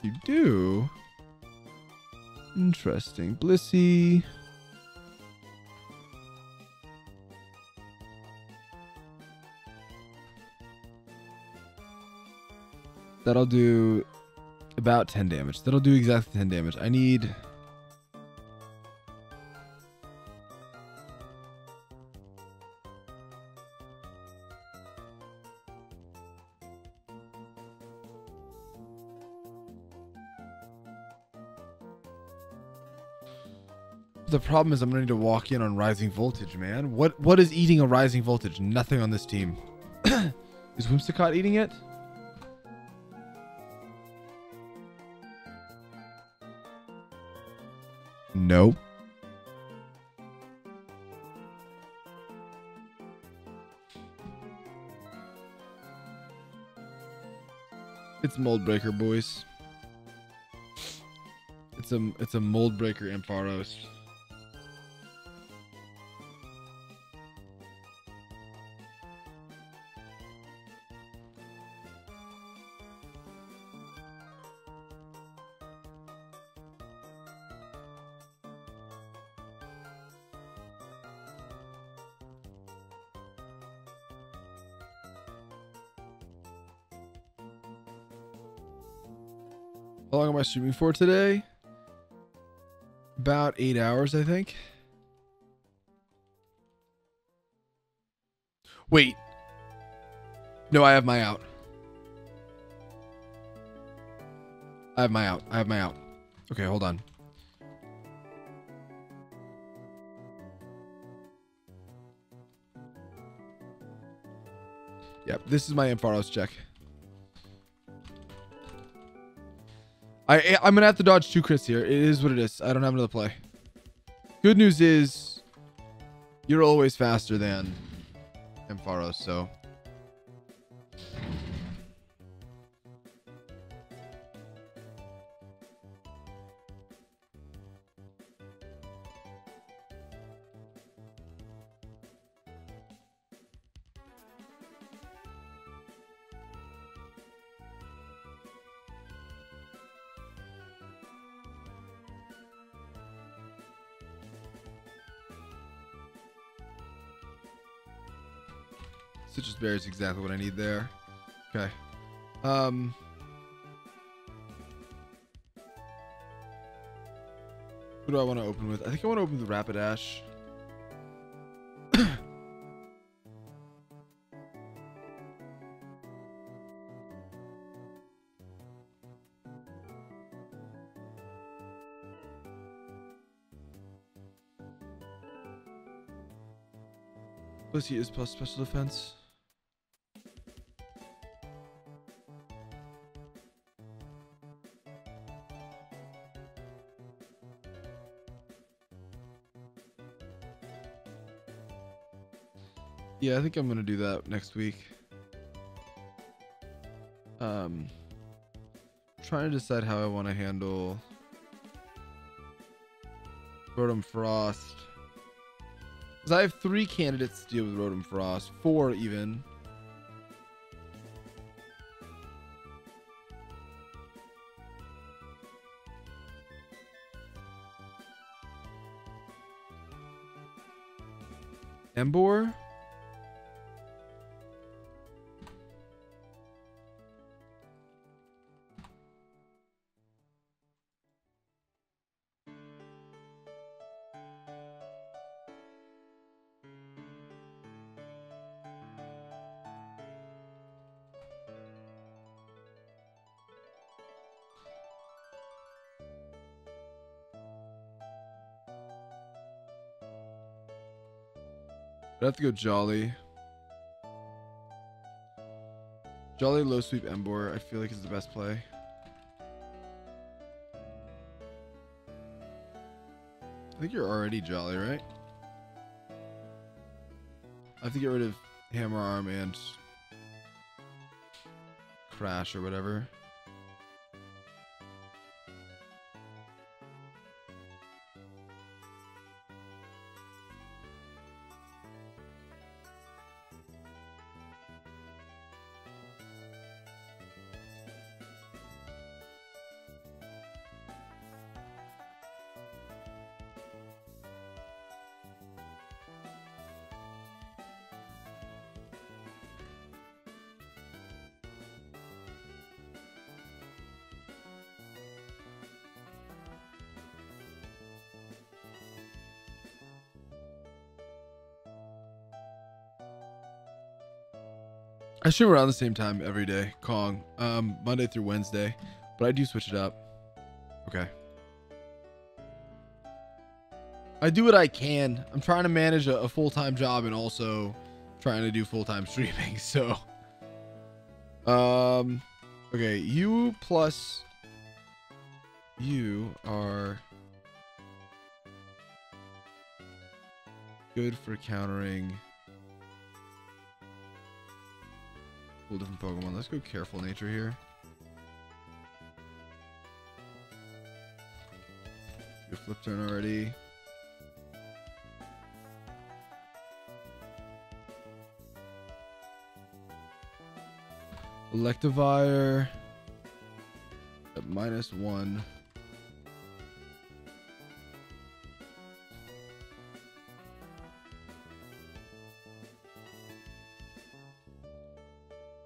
You do? Interesting. Blissey. That'll do about 10 damage. That'll do exactly 10 damage. I need... The problem is I'm gonna need to walk in on rising voltage, man. What what is eating a rising voltage? Nothing on this team. is Whimsicott eating it? Nope. It's mold breaker, boys. It's a it's a mold breaker Ampharos. Streaming for today? About eight hours, I think. Wait. No, I have my out. I have my out. I have my out. Okay, hold on. Yep, this is my Ampharos check. I I'm gonna have to dodge two crits here. It is what it is. I don't have another play. Good news is you're always faster than Ampharos, so Sitrus is exactly what I need there. Okay. Um. Who do I want to open with? I think I want to open with Rapidash. Pussy is plus special defense. Yeah, I think I'm gonna do that next week. Um, trying to decide how I want to handle Rotom Frost. Because I have three candidates to deal with Rotom Frost, four even. Emboar? Have to go Jolly. Jolly low sweep Emboar, I feel like is the best play. I think you're already Jolly, right? I have to get rid of Hammer Arm and Crash or whatever. I stream around the same time every day, Kong. Um, Monday through Wednesday, but I do switch it up. Okay. I do what I can. I'm trying to manage a, a full-time job and also trying to do full-time streaming. So, um, okay, you plus you are good for countering. Cool different Pokemon. Let's go careful nature here. Your flip turn already. Electivire at minus one.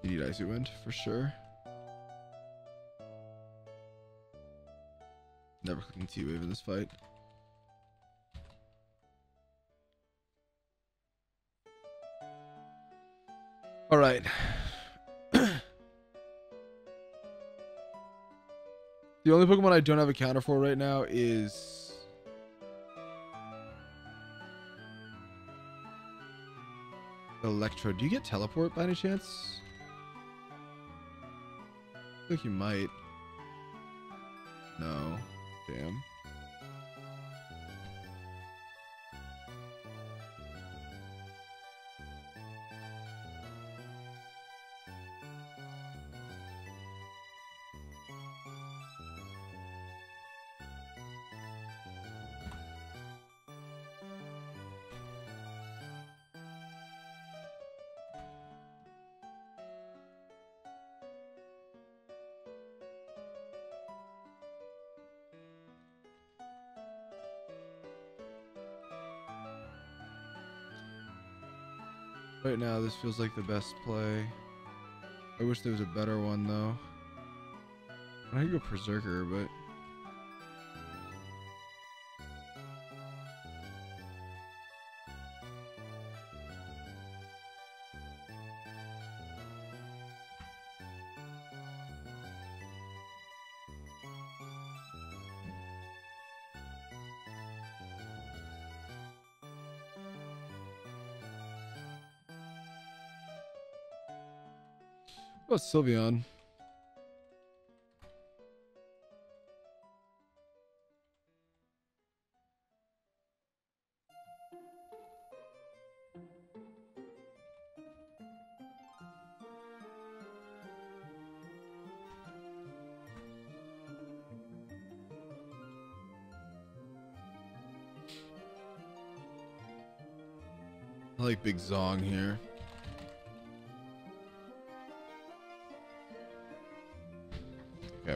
You need Icy Wind for sure. Never clicking T-Wave in this fight. All right. the only Pokemon I don't have a counter for right now is Electro. Do you get teleport by any chance? Think you might. This feels like the best play. I wish there was a better one, though. I could go Perrserker, but... about Sylveon? I like Big Zong here.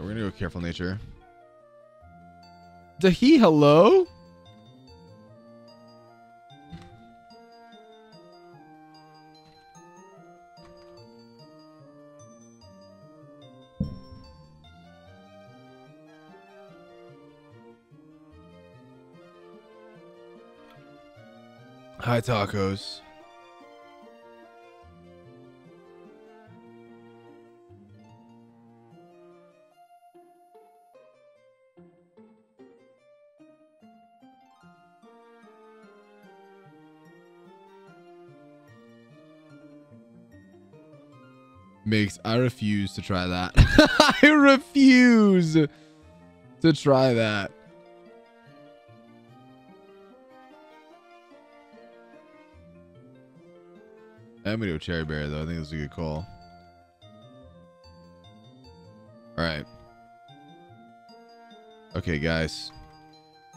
We're gonna go careful nature. Dahi, hello? Hi, tacos. I refuse to try that. I refuse to try that. I'm gonna go Cheri Berry though. I think this is a good call. All right. Okay, guys.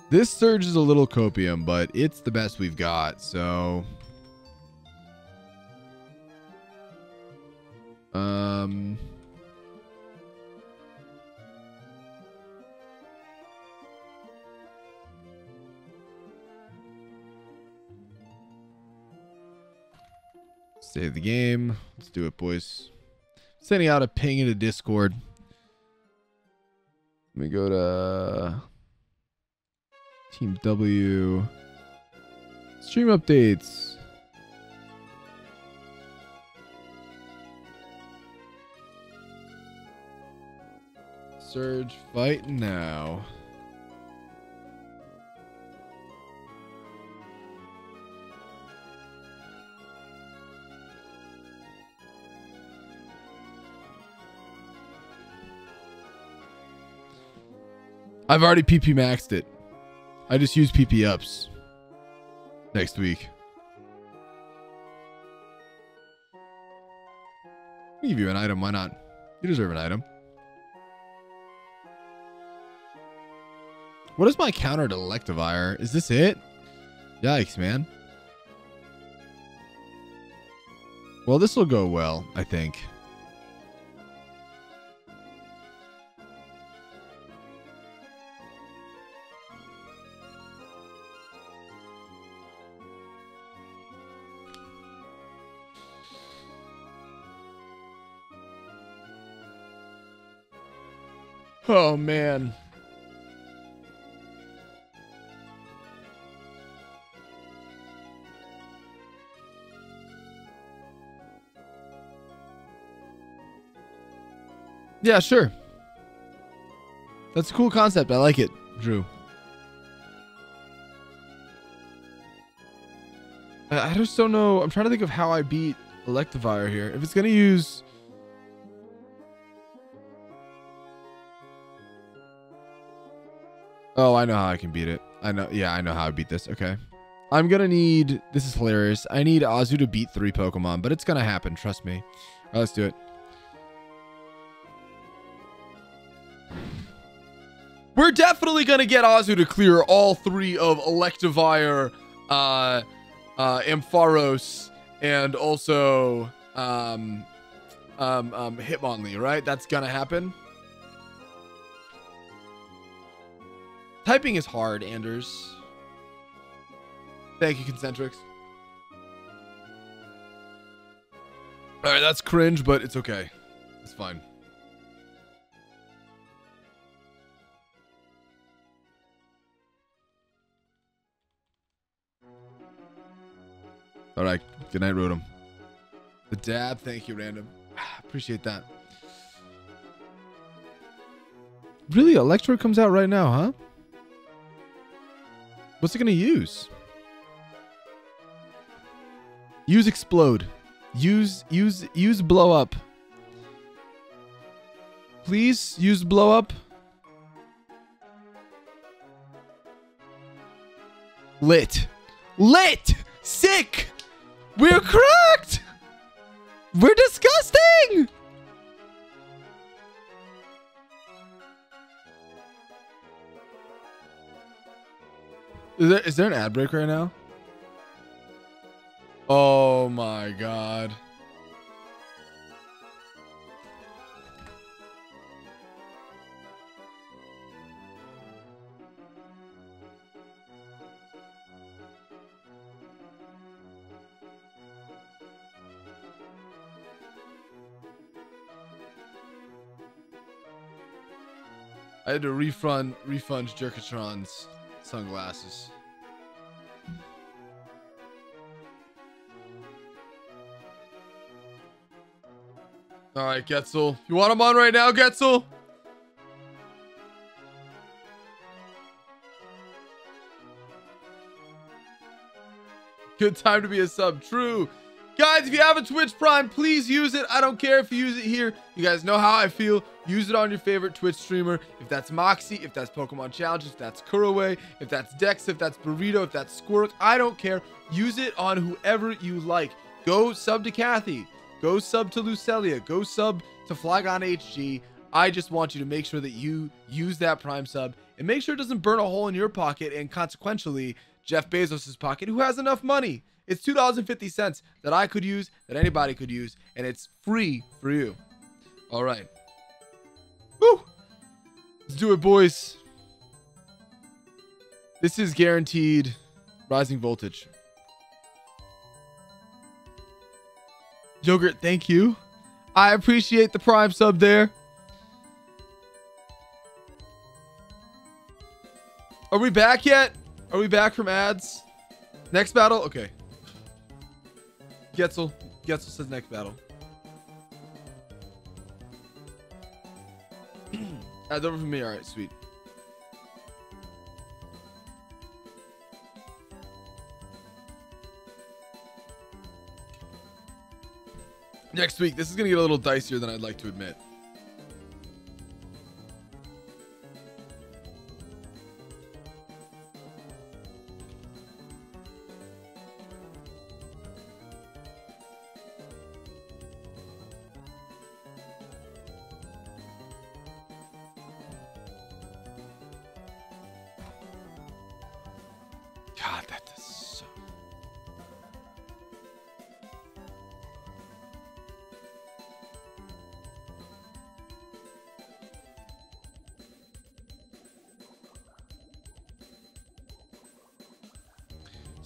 This surge is a little copium, but it's the best we've got. So, um, Save the game. Let's do it, boys. Sending out a ping into Discord. Let me go to Team W. Stream updates. Surge fight now. I've already PP maxed it. I just use PP ups next week. Give you an item. Why not? You deserve an item. What is my counter to Electivire? Is this it? Yikes, man. Well, this will go well, I think. Oh man. Yeah, sure. That's a cool concept. I like it, Drew. I just don't know. I'm trying to think of how I beat Electivire here. If it's going to use Oh, I know how I can beat it. I know. Yeah, I know how I beat this. Okay. I'm going to need... This is hilarious. I need Azu to beat three Pokemon, but it's going to happen. Trust me. All right, let's do it. We're definitely going to get Azu to clear all three of Electivire, uh, uh, Ampharos, and also um, um, um, Hitmonlee, right? That's going to happen. Typing is hard, Anders. Thank you, Concentrix. All right, that's cringe, but it's okay. It's fine. All right. Good night, Rotom. The dab. Thank you, Random. Ah, appreciate that. Really? Electro comes out right now, huh? What's it going to use? Use explode. Use use use blow up. please use blow up. Lit. Lit! Sick! We're cracked! We're disgusting! Is there, is there an ad break right now? Oh my god. I had to refund refund Jerkatron's sunglasses. All right, Getzel. You want him on right now, Getzel? Good time to be a sub. True. Guys, if you have a Twitch Prime, please use it. I don't care if you use it here. You guys know how I feel. Use it on your favorite Twitch streamer. If that's Moxie, if that's Pokemon Challenge, if that's Kurowe, if that's Dex, if that's Burrito, if that's Squirrel, I don't care. Use it on whoever you like. Go sub to Kathy. Go sub to Lucelia. Go sub to Flygon HG. I just want you to make sure that you use that Prime sub and make sure it doesn't burn a hole in your pocket and consequentially Jeff Bezos' pocket, who has enough money. It's $2.50 that I could use, that anybody could use, and it's free for you. All right. Woo! Let's do it, boys. This is guaranteed rising voltage. Yogurt, thank you. I appreciate the prime sub there. Are we back yet? Are we back from ads? Next battle? Okay. Getzel. Getzel says next battle. Ads over for me. All right, sweet. Next week. This is going to get a little dicier than I'd like to admit.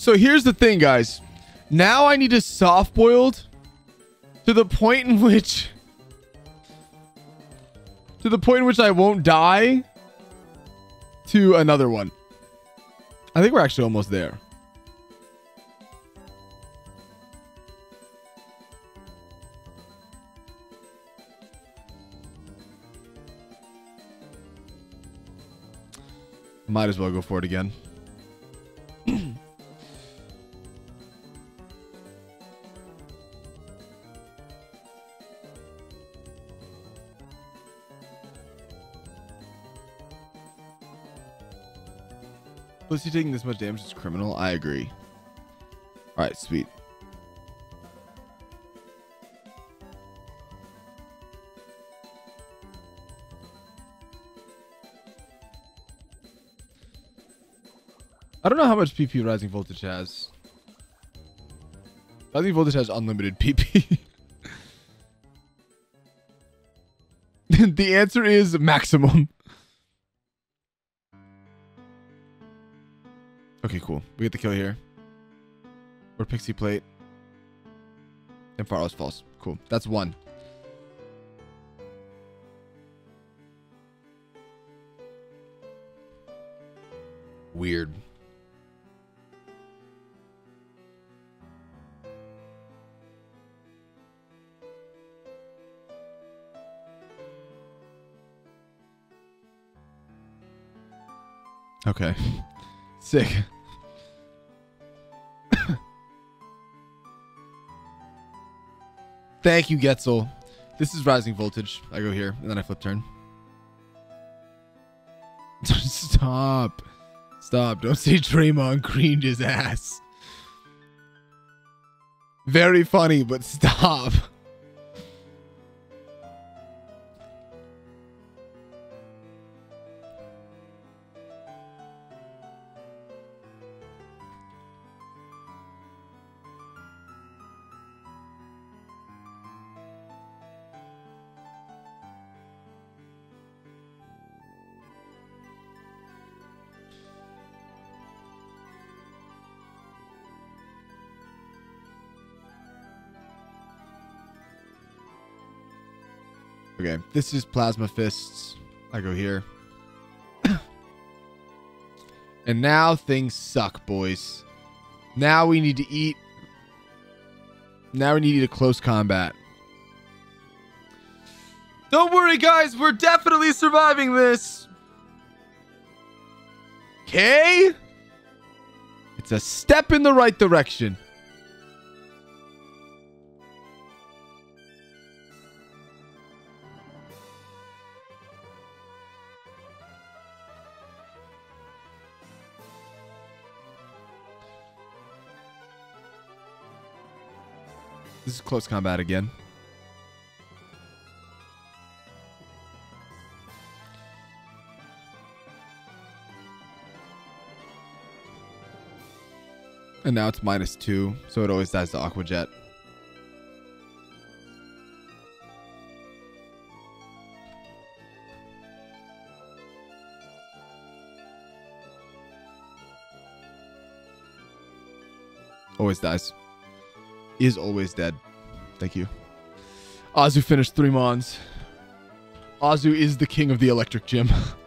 So here's the thing, guys. Now I need to soft boiled to the point in which to the point in which I won't die to another one. I think we're actually almost there. Might as well go for it again. Taking this much damage is criminal. I agree. All right, sweet. I don't know how much PP Rising Voltage has. Rising Voltage has unlimited PP. the answer is maximum. We get the kill here. Or Pixie Plate. And Farless Falls. Cool. That's one. Weird. Okay. Sick. Thank you, Getzel. This is rising voltage. I go here, and then I flip turn. Stop. Stop. Don't say Draymond greened his ass. Very funny, but stop. Okay, this is Plasma Fists. I go here. and now things suck, boys. Now we need to eat. Now we need to a close combat. Don't worry, guys. We're definitely surviving this. Okay? It's a step in the right direction. Close combat again. And now it's minus two, so it always dies to Aqua Jet. Always dies. Is always dead. Thank you. Azu finished three Mons. Azu is the king of the electric gym.